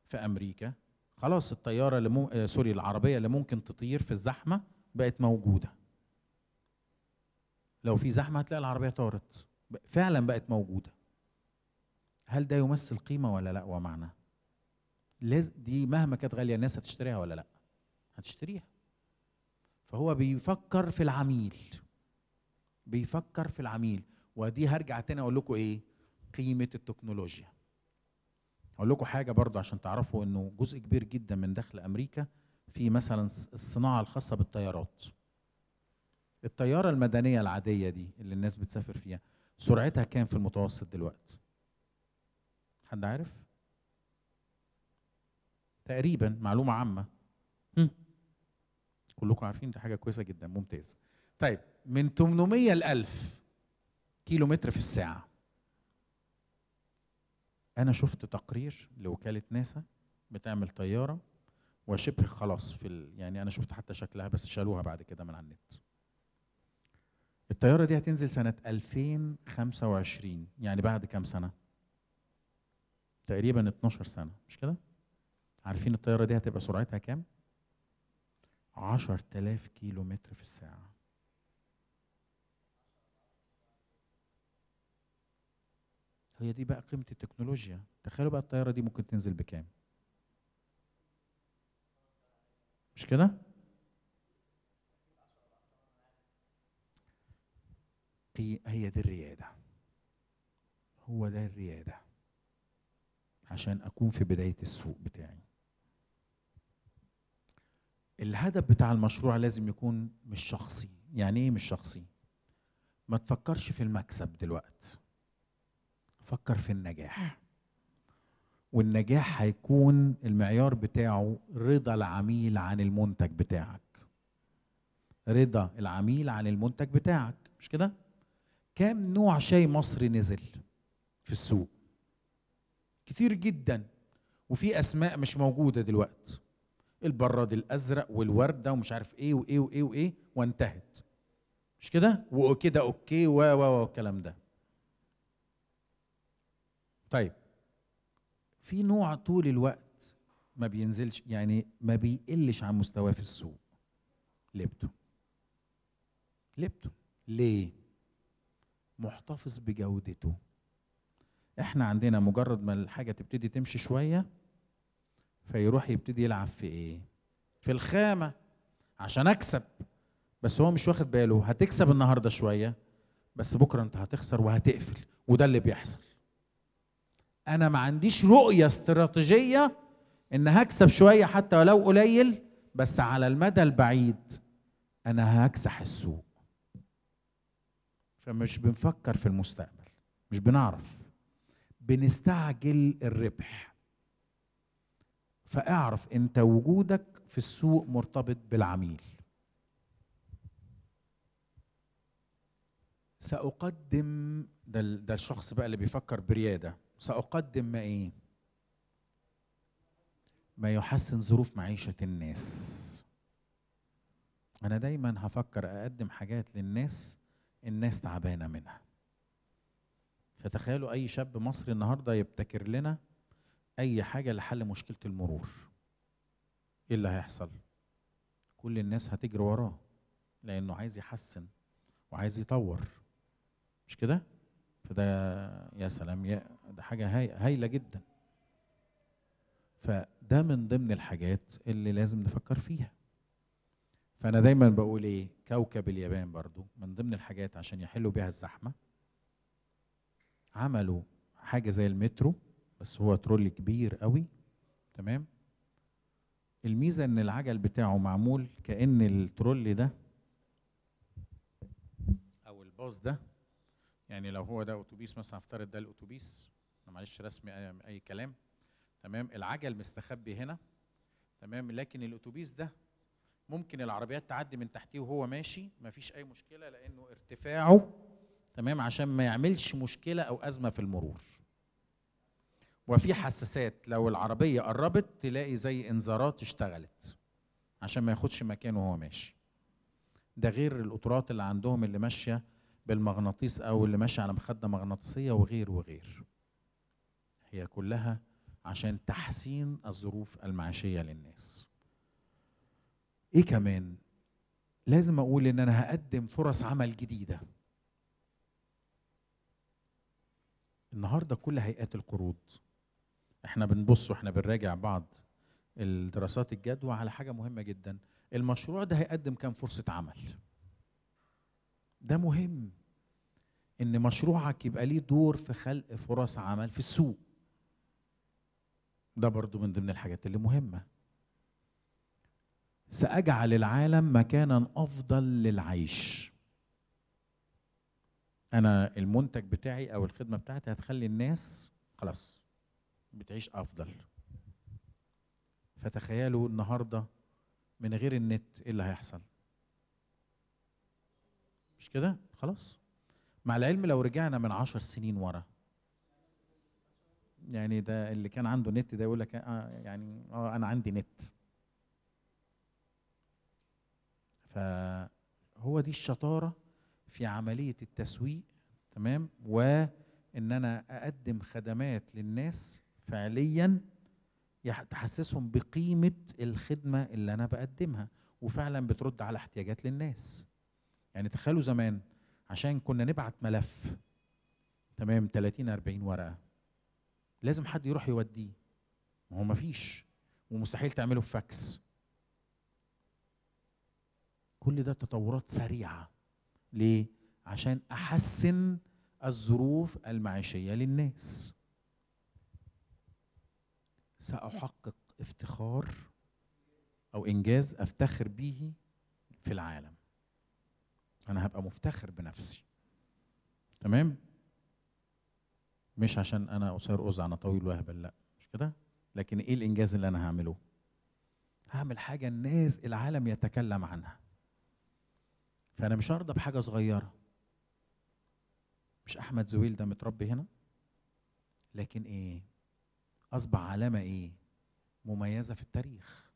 في أمريكا خلاص الطيارة اللي مو... آه سوري العربية اللي ممكن تطير في الزحمة بقت موجودة. لو في زحمة هتلاقي العربية طارت. فعلا بقت موجودة. هل ده يمثل قيمة ولا لا؟ ومعنى. لازم دي مهما كانت غالية الناس هتشتريها ولا لا؟ هتشتريها. فهو بيفكر في العميل. بيفكر في العميل. ودي هرجع تاني أقول لكم إيه؟ قيمة التكنولوجيا. أقول لكم حاجة برضو عشان تعرفوا إنه جزء كبير جدا من دخل أمريكا في مثلا الص- الصناعة الخاصة بالطيارات. الطيارة المدنية العادية دي اللي الناس بتسافر فيها سرعتها كام في المتوسط دلوقتي؟ حد عارف؟ تقريبا معلومة عامة. هم. كلكم عارفين دي حاجة كويسة جدا ممتاز طيب من 800 ل 1000 كيلو متر في الساعة. أنا شفت تقرير لوكالة ناسا بتعمل طيارة وشبه خلاص في ال... يعني أنا شفت حتى شكلها بس شالوها بعد كده من على النت. الطيارة دي هتنزل سنة 2025 يعني بعد كام سنة؟ تقريبا 12 سنة مش كده؟ عارفين الطيارة دي هتبقى سرعتها كام؟ 10000 كيلو متر في الساعة. هي دي بقى قيمة التكنولوجيا. تخيلوا بقى الطيارة دي ممكن تنزل بكام؟ مش كده؟ هي دي الريادة. هو ده الريادة. عشان أكون في بداية السوق بتاعي. الهدف بتاع المشروع لازم يكون مش شخصي. يعني إيه مش شخصي؟ ما تفكرش في المكسب دلوقتي فكر في النجاح. والنجاح هيكون المعيار بتاعه رضا العميل عن المنتج بتاعك. رضا العميل عن المنتج بتاعك. مش كده؟ كام نوع شاي مصري نزل في السوق؟ كتير جدا وفي أسماء مش موجودة دلوقتي البراد الأزرق والوردة ومش عارف إيه وإيه وإيه وإيه وانتهت. مش كده؟ وكده أوكي و و و الكلام ده. طيب. في نوع طول الوقت ما بينزلش يعني ما بيقلش عن مستواه في السوق. لبته لبته ليه؟ محتفظ بجودته. إحنا عندنا مجرد ما الحاجة تبتدي تمشي شوية فيروح يبتدي يلعب في إيه؟ في الخامة عشان أكسب. بس هو مش واخد باله هتكسب النهارده شوية بس بكرة أنت هتخسر وهتقفل وده اللي بيحصل. أنا ما عنديش رؤية استراتيجية إن هكسب شوية حتى ولو قليل بس على المدى البعيد أنا هكسح السوق. فمش بنفكر في المستقبل مش بنعرف. بنستعجل الربح. فاعرف انت وجودك في السوق مرتبط بالعميل. سأقدم ده ده الشخص بقى اللي بيفكر بريادة. سأقدم ما إيه؟ ما يحسن ظروف معيشة الناس. أنا دايما هفكر أقدم حاجات للناس الناس تعبانة منها. فتخيلوا أي شاب مصري النهاردة يبتكر لنا أي حاجة لحل مشكلة المرور. إيه اللي هيحصل؟ كل الناس هتجري وراه لأنه عايز يحسن وعايز يطور. مش كده؟ فده يا سلام يا ده حاجة هاي هايلة جدا. فده من ضمن الحاجات اللي لازم نفكر فيها. فأنا دايما بقول إيه؟ كوكب اليابان برضو من ضمن الحاجات عشان يحلوا بيها الزحمة. عملوا حاجة زي المترو بس هو ترول كبير قوي تمام؟ الميزة إن العجل بتاعه معمول كأن الترول ده أو الباص ده يعني لو هو ده أتوبيس مثلا افترض ده الأتوبيس معلش رسمي أي, كلام تمام؟ العجل مستخبي هنا تمام؟ لكن الأتوبيس ده ممكن العربيات تعدي من تحتيه وهو ماشي مفيش أي مشكلة لأنه ارتفاعه تمام؟ عشان ما يعملش مشكلة أو أزمة في المرور. وفي حساسات لو العربية قربت تلاقي زي إنذارات اشتغلت عشان ما ياخدش مكانه وهو ماشي. ده غير القطارات اللي عندهم اللي ماشية بالمغناطيس أو اللي ماشية على مخدة مغناطيسية وغير وغير. هي كلها عشان تحسين الظروف المعيشية للناس. إيه كمان؟ لازم أقول إن أنا هقدم فرص عمل جديدة. النهارده كل هيئات القروض إحنا بنبص وإحنا بنراجع بعض الدراسات الجدوى على حاجة مهمة جدا. المشروع ده هيقدم كام فرصة عمل؟ ده مهم إن مشروعك يبقى ليه دور في خلق فرص عمل في السوق. ده برضو من ضمن الحاجات اللي مهمة. سأجعل العالم مكانا أفضل للعيش. أنا المنتج بتاعي أو الخدمة بتاعتي هتخلي الناس خلاص بتعيش أفضل. فتخيلوا النهارده من غير النت إيه اللي هيحصل؟ مش كده؟ خلاص. مع العلم لو رجعنا من عشر سنين ورا. يعني ده اللي كان عنده نت ده يقول لك آه يعني آه أنا عندي نت. فهو دي الشطارة في عملية التسويق تمام؟ وإن أنا أقدم خدمات للناس فعليا تحسسهم بقيمة الخدمة اللي أنا بقدمها وفعلا بترد على احتياجات للناس. يعني تخيلوا زمان عشان كنا نبعت ملف تمام؟ 30 40 ورقة. لازم حد يروح يوديه. ما هو مفيش ومستحيل تعمله فاكس. كل ده تطورات سريعة. ليه؟ عشان أحسن الظروف المعيشية للناس. سأحقق افتخار أو إنجاز أفتخر به في العالم. أنا هبقى مفتخر بنفسي. تمام؟ مش عشان أنا قصير قزع أنا طويل وهبل لا. مش كده؟ لكن إيه الإنجاز اللي أنا هعمله؟ هعمل حاجة الناس العالم يتكلم عنها. فأنا مش هرضى بحاجة صغيرة. مش أحمد زويل ده متربي هنا؟ لكن إيه؟ أصبح علامة إيه؟ مميزة في التاريخ.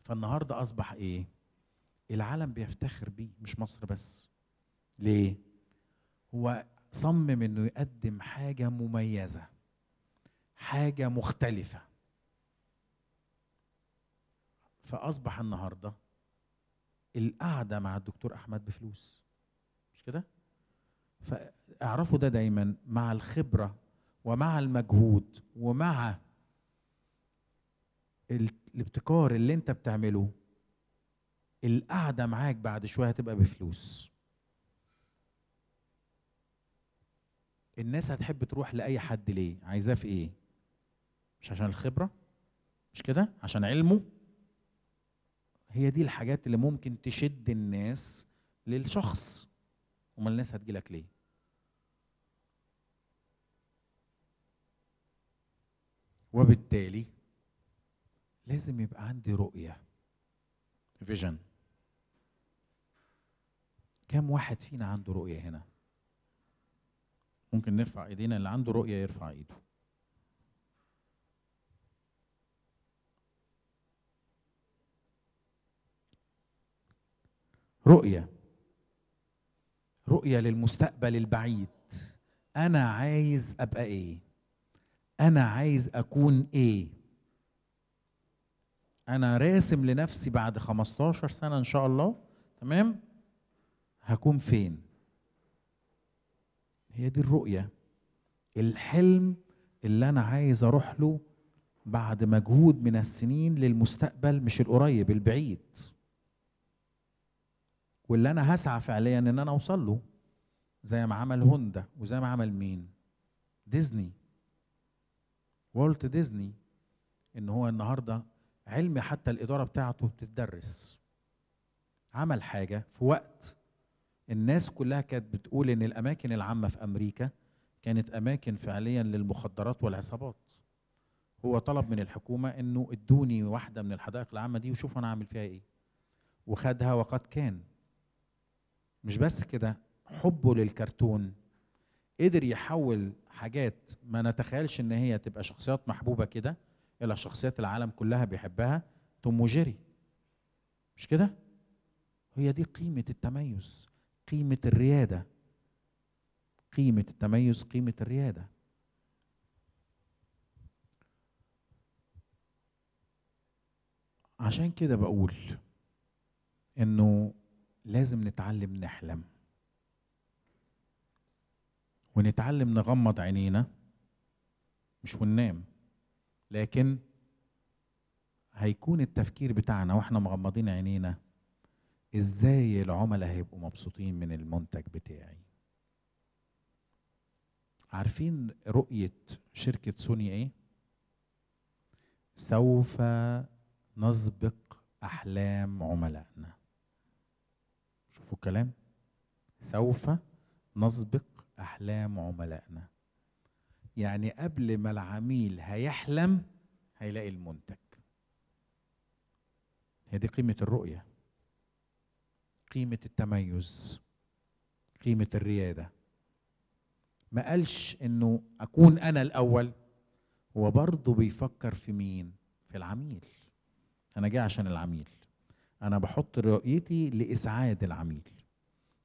فالنهاردة أصبح إيه؟ العالم بيفتخر بيه مش مصر بس. ليه؟ هو صمم إنه يقدم حاجة مميزة حاجة مختلفة. فأصبح النهارده القعدة مع الدكتور أحمد بفلوس. مش كده؟ فاعرفوا ده دايما مع الخبرة ومع المجهود ومع الابتكار اللي انت بتعمله. القعدة معاك بعد شوية هتبقى بفلوس. الناس هتحب تروح لأي حد ليه؟ عايزاه في إيه؟ مش عشان الخبرة؟ مش كده؟ عشان علمه؟ هي دي الحاجات اللي ممكن تشد الناس للشخص. امال الناس هتجيلك ليه؟ وبالتالي لازم يبقى عندي رؤية. فيجن كم واحد فينا عنده رؤية هنا؟ ممكن نرفع ايدينا اللي عنده رؤية يرفع ايده. رؤية. رؤية للمستقبل البعيد. أنا عايز أبقى إيه؟ أنا عايز أكون إيه؟ أنا راسم لنفسي بعد 15 سنة إن شاء الله. تمام؟ هكون فين؟ هي دي الرؤية. الحلم اللي أنا عايز أروح له بعد مجهود من السنين للمستقبل مش القريب البعيد. واللي أنا هسعى فعليا إن أنا أوصل له زي ما عمل هوندا وزي ما عمل مين؟ ديزني. والت ديزني إن هو النهارده علم حتى الإدارة بتاعته بتدرس عمل حاجة في وقت الناس كلها كانت بتقول إن الأماكن العامة في أمريكا كانت أماكن فعليا للمخدرات والعصابات. هو طلب من الحكومة إنه ادوني واحدة من الحدائق العامة دي وشوف أنا اعمل فيها إيه. وخدها وقد كان. مش بس كده حبه للكرتون قدر يحول حاجات ما نتخيلش إن هي تبقى شخصيات محبوبة كده إلى شخصيات العالم كلها بيحبها توم وجيري. مش كده؟ هي دي قيمة التميز قيمة الريادة. قيمة التميز قيمة الريادة. عشان كده بقول إنه لازم نتعلم نحلم. ونتعلم نغمض عينينا مش وننام. لكن هيكون التفكير بتاعنا وإحنا مغمضين عينينا إزاي العملاء هيبقوا مبسوطين من المنتج بتاعي. عارفين رؤية شركة سوني إيه؟ سوف نسبق أحلام عملائنا. شوفوا الكلام سوف نسبق أحلام عملائنا. يعني قبل ما العميل هيحلم هيلاقي المنتج. هي دي قيمة الرؤية. قيمة التميز. قيمة الريادة. ما قالش إنه أكون أنا الأول هو برضه بيفكر في مين؟ في العميل. أنا جاي عشان العميل. أنا بحط رؤيتي لإسعاد العميل.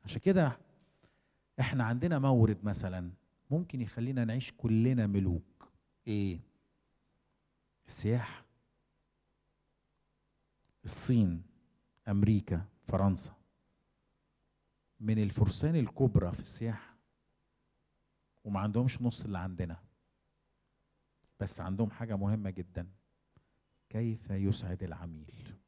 عشان كده إحنا عندنا مورد مثلا ممكن يخلينا نعيش كلنا ملوك. إيه؟ السياحه الصين. أمريكا. فرنسا. من الفرسان الكبرى في السياحه وما عندهمش نص اللي عندنا. بس عندهم حاجة مهمة جدا. كيف يسعد العميل؟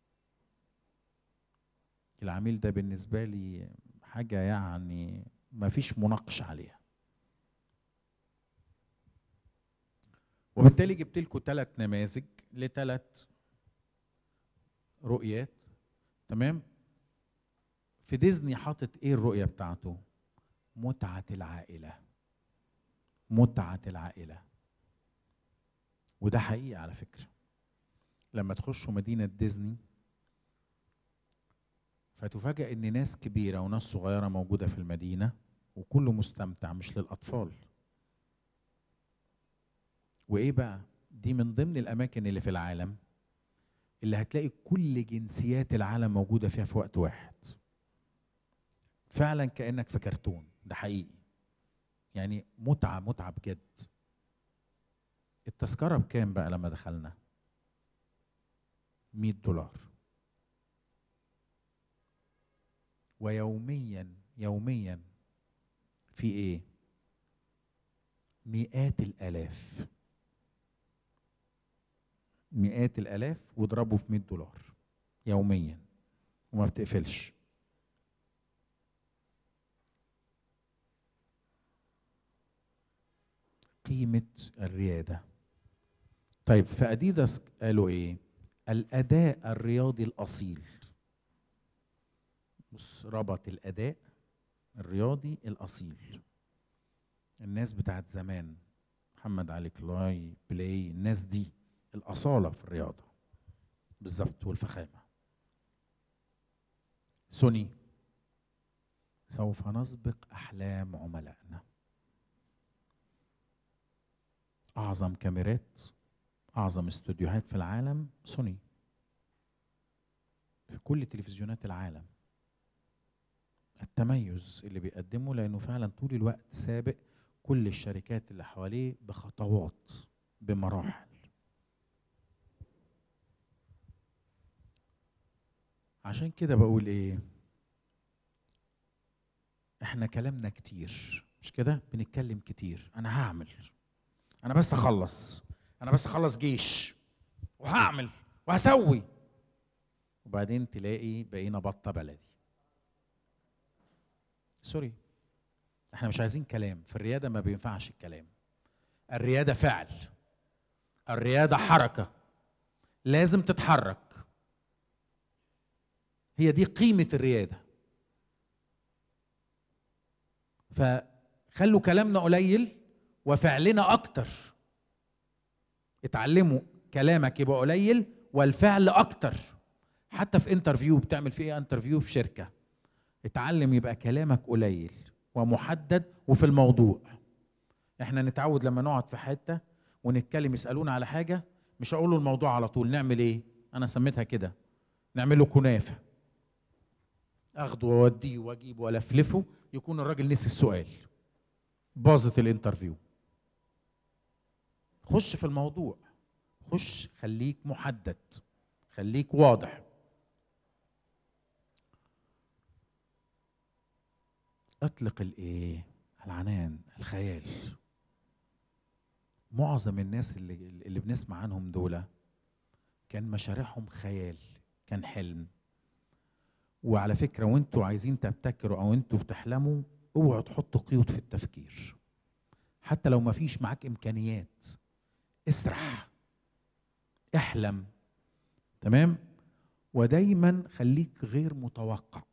العميل ده بالنسبة لي حاجة يعني ما فيش مناقشه عليها. وبالتالي جبت لكم ثلاث نماذج لثلاث رؤيات تمام؟ في ديزني حاطط إيه الرؤية بتاعته؟ متعة العائلة. متعة العائلة. وده حقيقي على فكرة. لما تخشوا مدينة ديزني فتفاجأ إن ناس كبيرة وناس صغيرة موجودة في المدينة وكله مستمتع مش للأطفال. وإيه بقى؟ دي من ضمن الأماكن اللي في العالم اللي هتلاقي كل جنسيات العالم موجودة فيها في وقت واحد. فعلا كأنك في كرتون ده حقيقي. يعني متعة متعة بجد. التذكرة بكام بقى لما دخلنا؟ 100 دولار. ويوميا يوميا في إيه؟ مئات الآلاف. مئات الآلاف واضربوا في 100 دولار يوميا وما بتقفلش. قيمة الريادة. طيب في أديداس قالوا إيه؟ الأداء الرياضي الأصيل. بص ربط الأداء الرياضي الأصيل. الناس بتاعت زمان محمد علي كلاي بيليه الناس دي الأصالة في الرياضة. بالظبط والفخامة. سوني سوف نسبق أحلام عملائنا. أعظم كاميرات أعظم استوديوهات في العالم سوني. في كل تلفزيونات العالم. التميز اللي بيقدمه لأنه فعلا طول الوقت سابق كل الشركات اللي حواليه بخطوات بمراحل. عشان كده بقول إيه إحنا كلامنا كتير مش كده؟ بنتكلم كتير. أنا هعمل. أنا بس اخلص أنا بس اخلص جيش. وهعمل. وهسوي. وبعدين تلاقي بقينا بطة بلدي. سوري. إحنا مش عايزين كلام. في الريادة ما بينفعش الكلام. الريادة فعل. الريادة حركة. لازم تتحرك. هي دي قيمة الريادة. فخلوا كلامنا قليل وفعلنا أكتر. اتعلموا كلامك يبقى قليل والفعل أكتر. حتى في interview بتعمل في إيه interview في شركة. اتعلم يبقى كلامك قليل ومحدد وفي الموضوع. إحنا نتعود لما نقعد في حتة ونتكلم يسألونا على حاجة مش هقول له الموضوع على طول نعمل إيه؟ أنا سميتها كده نعمله كنافة. أخده وأوديه وأجيبه وألفلفه يكون الراجل نسي السؤال. باظت الانترفيو. خش في الموضوع. خش خليك محدد. خليك واضح. أطلق الإيه؟ العنان الخيال. معظم الناس اللي اللي بنسمع عنهم دول كان مشاريعهم خيال كان حلم. وعلى فكرة وانتوا عايزين تبتكروا أو أنتوا بتحلموا اوعوا تحطوا قيود في التفكير. حتى لو ما فيش معاك إمكانيات اسرح احلم. تمام؟ ودايما خليك غير متوقع.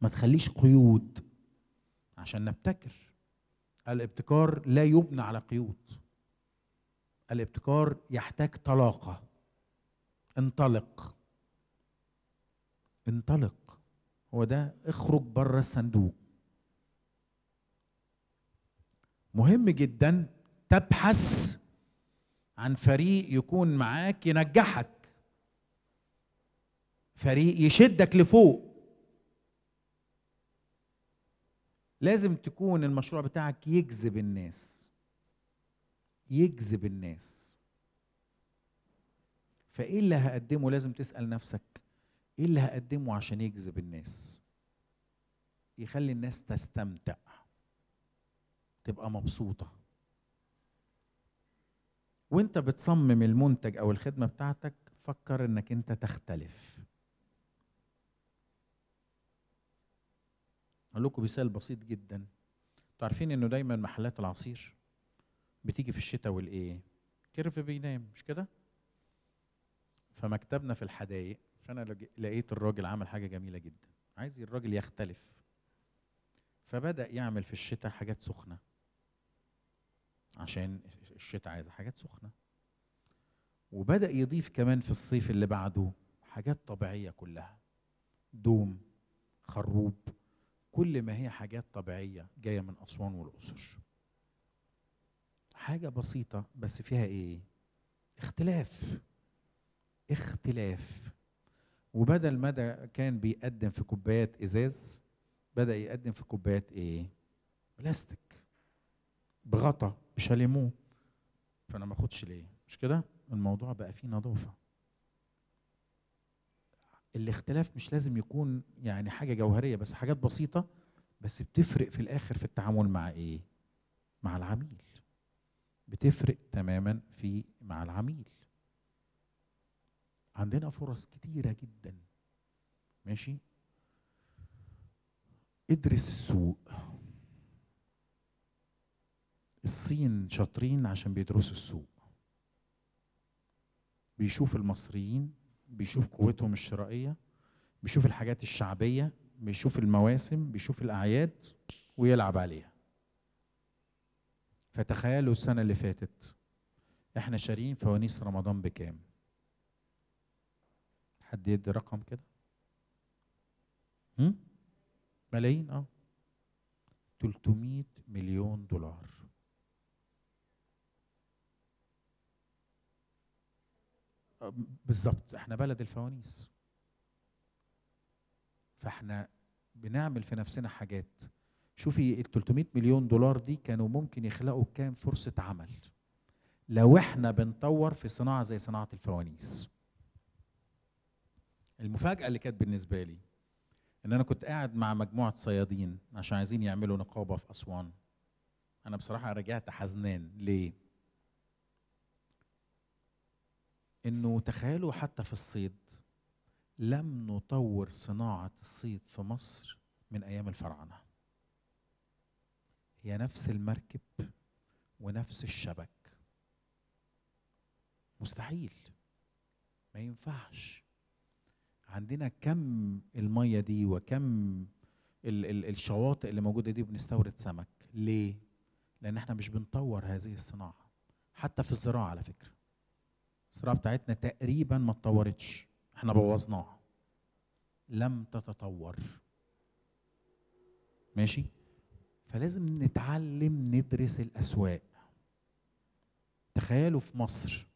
ما تخليش قيود. عشان نبتكر. الابتكار لا يبنى على قيود. الابتكار يحتاج طلاقة. انطلق. انطلق. هو ده اخرج بره الصندوق. مهم جدا تبحث عن فريق يكون معاك ينجحك. فريق يشدك لفوق. لازم تكون المشروع بتاعك يجذب الناس. يجذب الناس. فإيه اللي هقدمه لازم تسأل نفسك؟ إيه اللي هقدمه عشان يجذب الناس؟ يخلي الناس تستمتع. تبقى مبسوطة. وأنت بتصمم المنتج أو الخدمة بتاعتك فكر إنك أنت تختلف. أقول لكم مثال بسيط جدا. أنتوا عارفين إنه دايما محلات العصير بتيجي في الشتاء والإيه؟ كيرف بينام مش كده؟ فمكتبنا في الحدايق فأنا لقيت الراجل عمل حاجة جميلة جدا. عايز الراجل يختلف. فبدأ يعمل في الشتاء حاجات سخنة. عشان الشتاء عايزة حاجات سخنة. وبدأ يضيف كمان في الصيف اللي بعده حاجات طبيعية كلها. دوم خروب كل ما هي حاجات طبيعية جاية من أسوان والأقصر. حاجة بسيطة بس فيها إيه؟ اختلاف. اختلاف. وبدل ما ده كان بيقدم في كوبايات إزاز بدأ يقدم في كوبايات إيه؟ بلاستيك. بغطا بشاليمو. فأنا ما أخدش ليه؟ مش كده؟ الموضوع بقى فيه نظافة. الاختلاف مش لازم يكون يعني حاجة جوهرية بس حاجات بسيطة بس بتفرق في الآخر في التعامل مع إيه؟ مع العميل. بتفرق تماما في مع العميل. عندنا فرص كتيرة جدا. ماشي؟ ادرس السوق. الصين شاطرين عشان بيدرسوا السوق. بيشوف المصريين بيشوف قوتهم الشرائية بيشوف الحاجات الشعبية بيشوف المواسم بيشوف الأعياد ويلعب عليها. فتخيلوا السنة اللي فاتت إحنا شاريين فوانيس رمضان بكام؟ حد يدي رقم كده؟ ملايين آه. 300 مليون دولار. بالظبط إحنا بلد الفوانيس. فإحنا بنعمل في نفسنا حاجات. شوفي ال 300 مليون دولار دي كانوا ممكن يخلقوا كام فرصة عمل. لو إحنا بنطور في صناعة زي صناعة الفوانيس. المفاجأة اللي كانت بالنسبة لي إن أنا كنت قاعد مع مجموعة صيادين عشان عايزين يعملوا نقابة في أسوان. أنا بصراحة رجعت حزنان. ليه؟ إنه تخيلوا حتى في الصيد لم نطور صناعة الصيد في مصر من أيام الفراعنة. هي نفس المركب ونفس الشبك. مستحيل. ما ينفعش. عندنا كم المية دي وكم ال ال الشواطئ اللي موجودة دي بنستورد سمك. ليه؟ لأن إحنا مش بنطور هذه الصناعة. حتى في الزراعة على فكرة. الزراعة بتاعتنا تقريبا ما اتطورتش. إحنا بوظناها. لم تتطور. ماشي؟ فلازم نتعلم ندرس الأسواق. تخيلوا في مصر.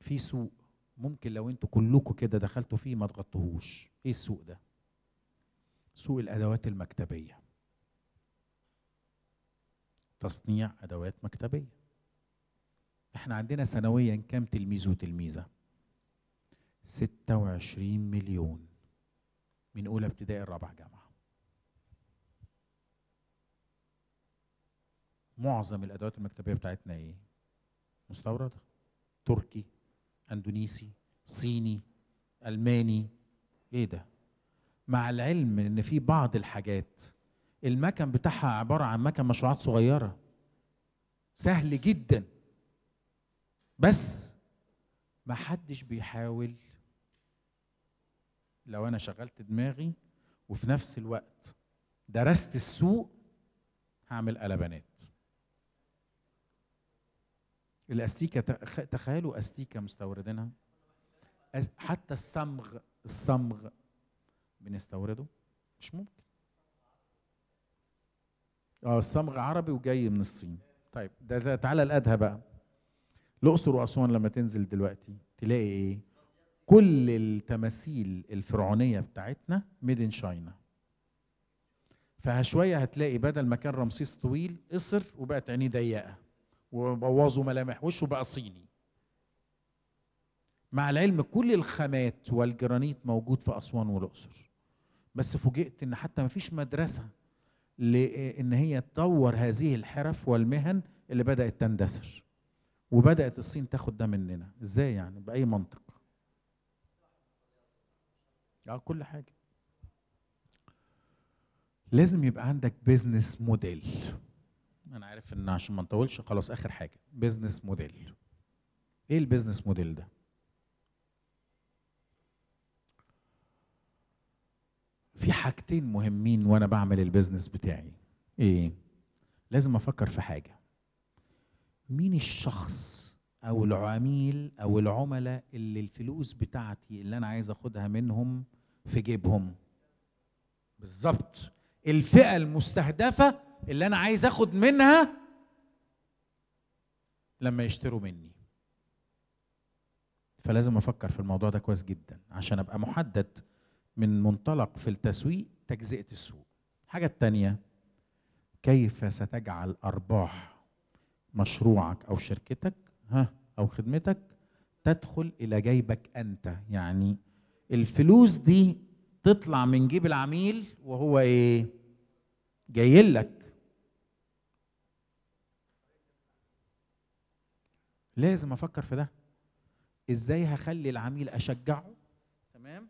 في سوق. ممكن لو أنتوا كلكم كده دخلتوا فيه ما تغطوهوش. إيه السوق ده؟ سوق الأدوات المكتبية. تصنيع أدوات مكتبية. إحنا عندنا سنويا كام تلميذ وتلميذة؟ 26 مليون. من أولى ابتدائي الرابعه جامعة. معظم الأدوات المكتبية بتاعتنا إيه؟ مستوردة. تركي إندونيسي صيني ألماني. إيه ده؟ مع العلم إن في بعض الحاجات المكن بتاعها عبارة عن مكن مشروعات صغيرة. سهل جدا. بس ما حدش بيحاول. لو أنا شغلت دماغي وفي نفس الوقت درست السوق هعمل قلبانات الأستيكة تخ- تخيلوا أستيكة مستوردينها. حتى الصمغ الصمغ بنستورده؟ مش ممكن. آه الصمغ عربي وجاي من الصين. طيب ده, ده تعالى الأدهى بقى. الأقصر وأسوان لما تنزل دلوقتي تلاقي إيه؟ كل التماثيل الفرعونية بتاعتنا ميد ان شاينا فشويه هتلاقي بدل ما كان رمسيس طويل قصر وبقت عينيه ضيقة. وبوظوا ملامح. وشه بقى صيني مع العلم كل الخامات والجرانيت موجود في أسوان والأقصر. بس فوجئت إن حتى ما فيش مدرسة لأن هي تطور هذه الحرف والمهن اللي بدأت تندثر. وبدأت الصين تاخد ده مننا. إزاي يعني؟ بأي منطق؟ آه كل حاجة. لازم يبقى عندك business model أنا عارف إن عشان ما نطولش خلاص آخر حاجة. business model إيه ال business model ده؟ في حاجتين مهمين وأنا بعمل ال business بتاعي. إيه؟ لازم أفكر في حاجة. مين الشخص أو العميل أو العملاء اللي الفلوس بتاعتي اللي أنا عايز أخدها منهم في جيبهم؟ بالظبط. الفئة المستهدفة اللي أنا عايز أخد منها لما يشتروا مني. فلازم أفكر في الموضوع ده كويس جدا عشان أبقى محدد من منطلق في التسويق تجزئة السوق. الحاجة الثانية كيف ستجعل أرباح مشروعك أو شركتك ها أو خدمتك تدخل إلى جيبك أنت. يعني الفلوس دي تطلع من جيب العميل وهو إيه؟ جاي لك. لازم أفكر في ده. إزاي هخلي العميل أشجعه؟ تمام؟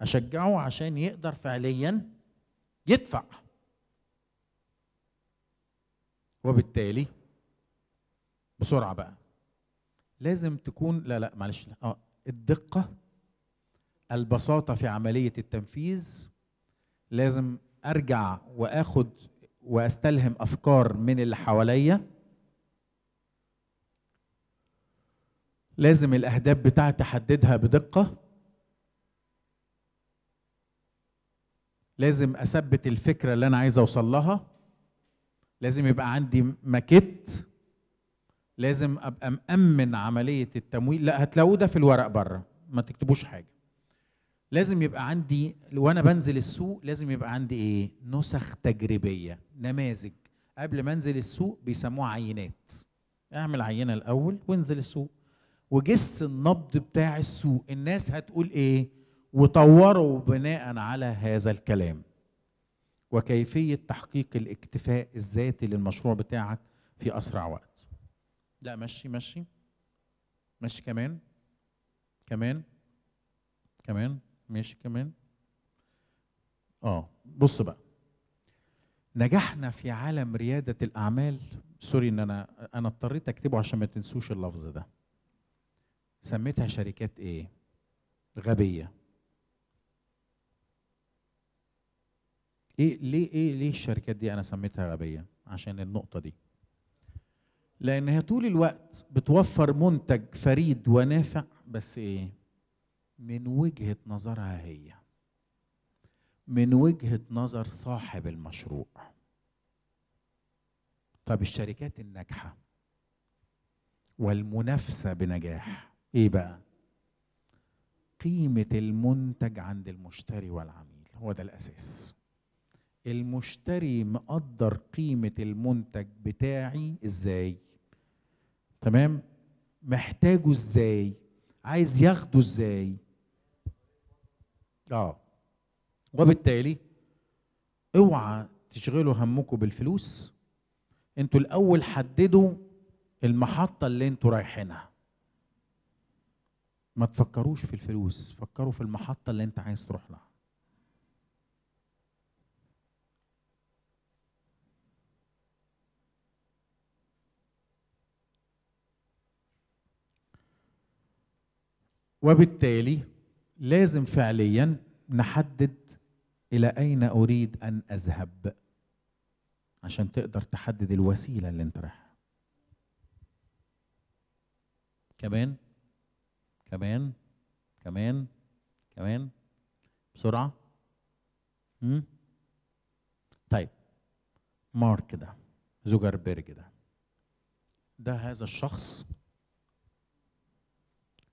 أشجعه عشان يقدر فعليا يدفع. وبالتالي بسرعة بقى. لازم تكون لا لا معلش لا آه الدقة البساطة في عملية التنفيذ لازم أرجع وآخد وأستلهم أفكار من اللي حواليا. لازم الأهداف بتاعتي أحددها بدقة. لازم أثبت الفكرة اللي أنا عايز أوصل لها. لازم يبقى عندي ماكيت. لازم أبقى مأمن عملية التمويل. لا هتلاقوه ده في الورق بره. ما تكتبوش حاجة. لازم يبقى عندي وأنا بنزل السوق لازم يبقى عندي إيه؟ نسخ تجريبية نماذج. قبل ما أنزل السوق بيسموها عينات. أعمل عينة الأول وانزل السوق. وجس النبض بتاع السوق. الناس هتقول إيه؟ وطوروا بناء على هذا الكلام. وكيفية تحقيق الاكتفاء الذاتي للمشروع بتاعك في أسرع وقت. لا مشي مشي. مشي كمان. كمان. كمان. ماشي كمان. آه بص بقى. نجحنا في عالم ريادة الأعمال. سوري إن أنا أنا اضطريت أكتبه عشان ما تنسوش اللفظ ده. سميتها شركات إيه؟ غبية. إيه ليه إيه ليه الشركات دي أنا سميتها غبية؟ عشان النقطة دي. لأن هي طول الوقت بتوفر منتج فريد ونافع بس إيه؟ من وجهة نظرها هي. من وجهة نظر صاحب المشروع. طب الشركات الناجحة والمنافسة بنجاح إيه بقى؟ قيمة المنتج عند المشتري والعميل هو ده الأساس. المشتري مقدر قيمة المنتج بتاعي إزاي؟ تمام؟ محتاجه إزاي؟ عايز ياخده إزاي؟ آه. وبالتالي اوعى تشغلوا همكم بالفلوس. أنتوا الأول حددوا المحطة اللي أنتوا رايحينها. ما تفكروش في الفلوس فكروا في المحطة اللي انت عايز تروح لها. وبالتالي لازم فعليا نحدد إلى أين أريد أن أذهب عشان تقدر تحدد الوسيلة اللي أنت رايحها. كمان كمان كمان كمان. بسرعة. امم طيب. مارك ده زوجربيرج ده. ده هذا الشخص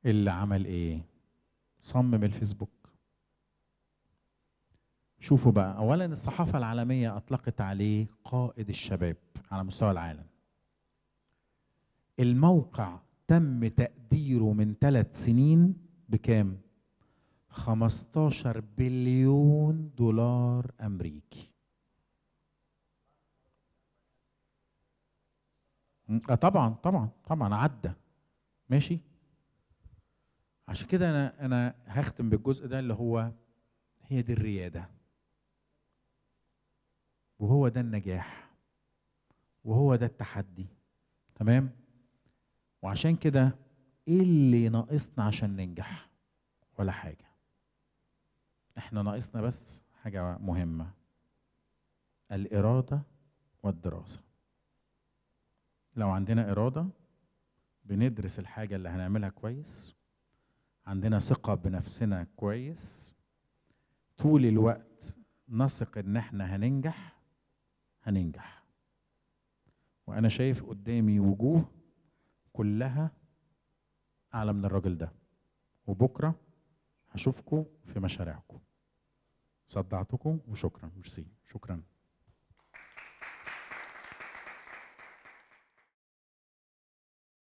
اللي عمل إيه؟ صمم الفيسبوك. شوفوا بقى اولا الصحافة العالمية أطلقت عليه قائد الشباب على مستوى العالم. الموقع تم تقديره من ثلاث سنين بكام؟ 15 بليون دولار أمريكي. آه طبعا طبعا طبعا عدى. ماشي؟ عشان كده أنا أنا هختم بالجزء ده اللي هو هي دي الريادة. وهو ده النجاح. وهو ده التحدي. تمام؟ وعشان كده إيه اللي ناقصنا عشان ننجح؟ ولا حاجة. إحنا ناقصنا بس حاجة مهمة. الإرادة والدراسة. لو عندنا إرادة بندرس الحاجة اللي هنعملها كويس عندنا ثقة بنفسنا كويس. طول الوقت نثق إن إحنا هننجح هننجح. وأنا شايف قدامي وجوه كلها أعلى من الراجل ده. وبكرة هشوفكم في مشاريعكم. صدعتكم وشكرا. ميرسي. شكرا.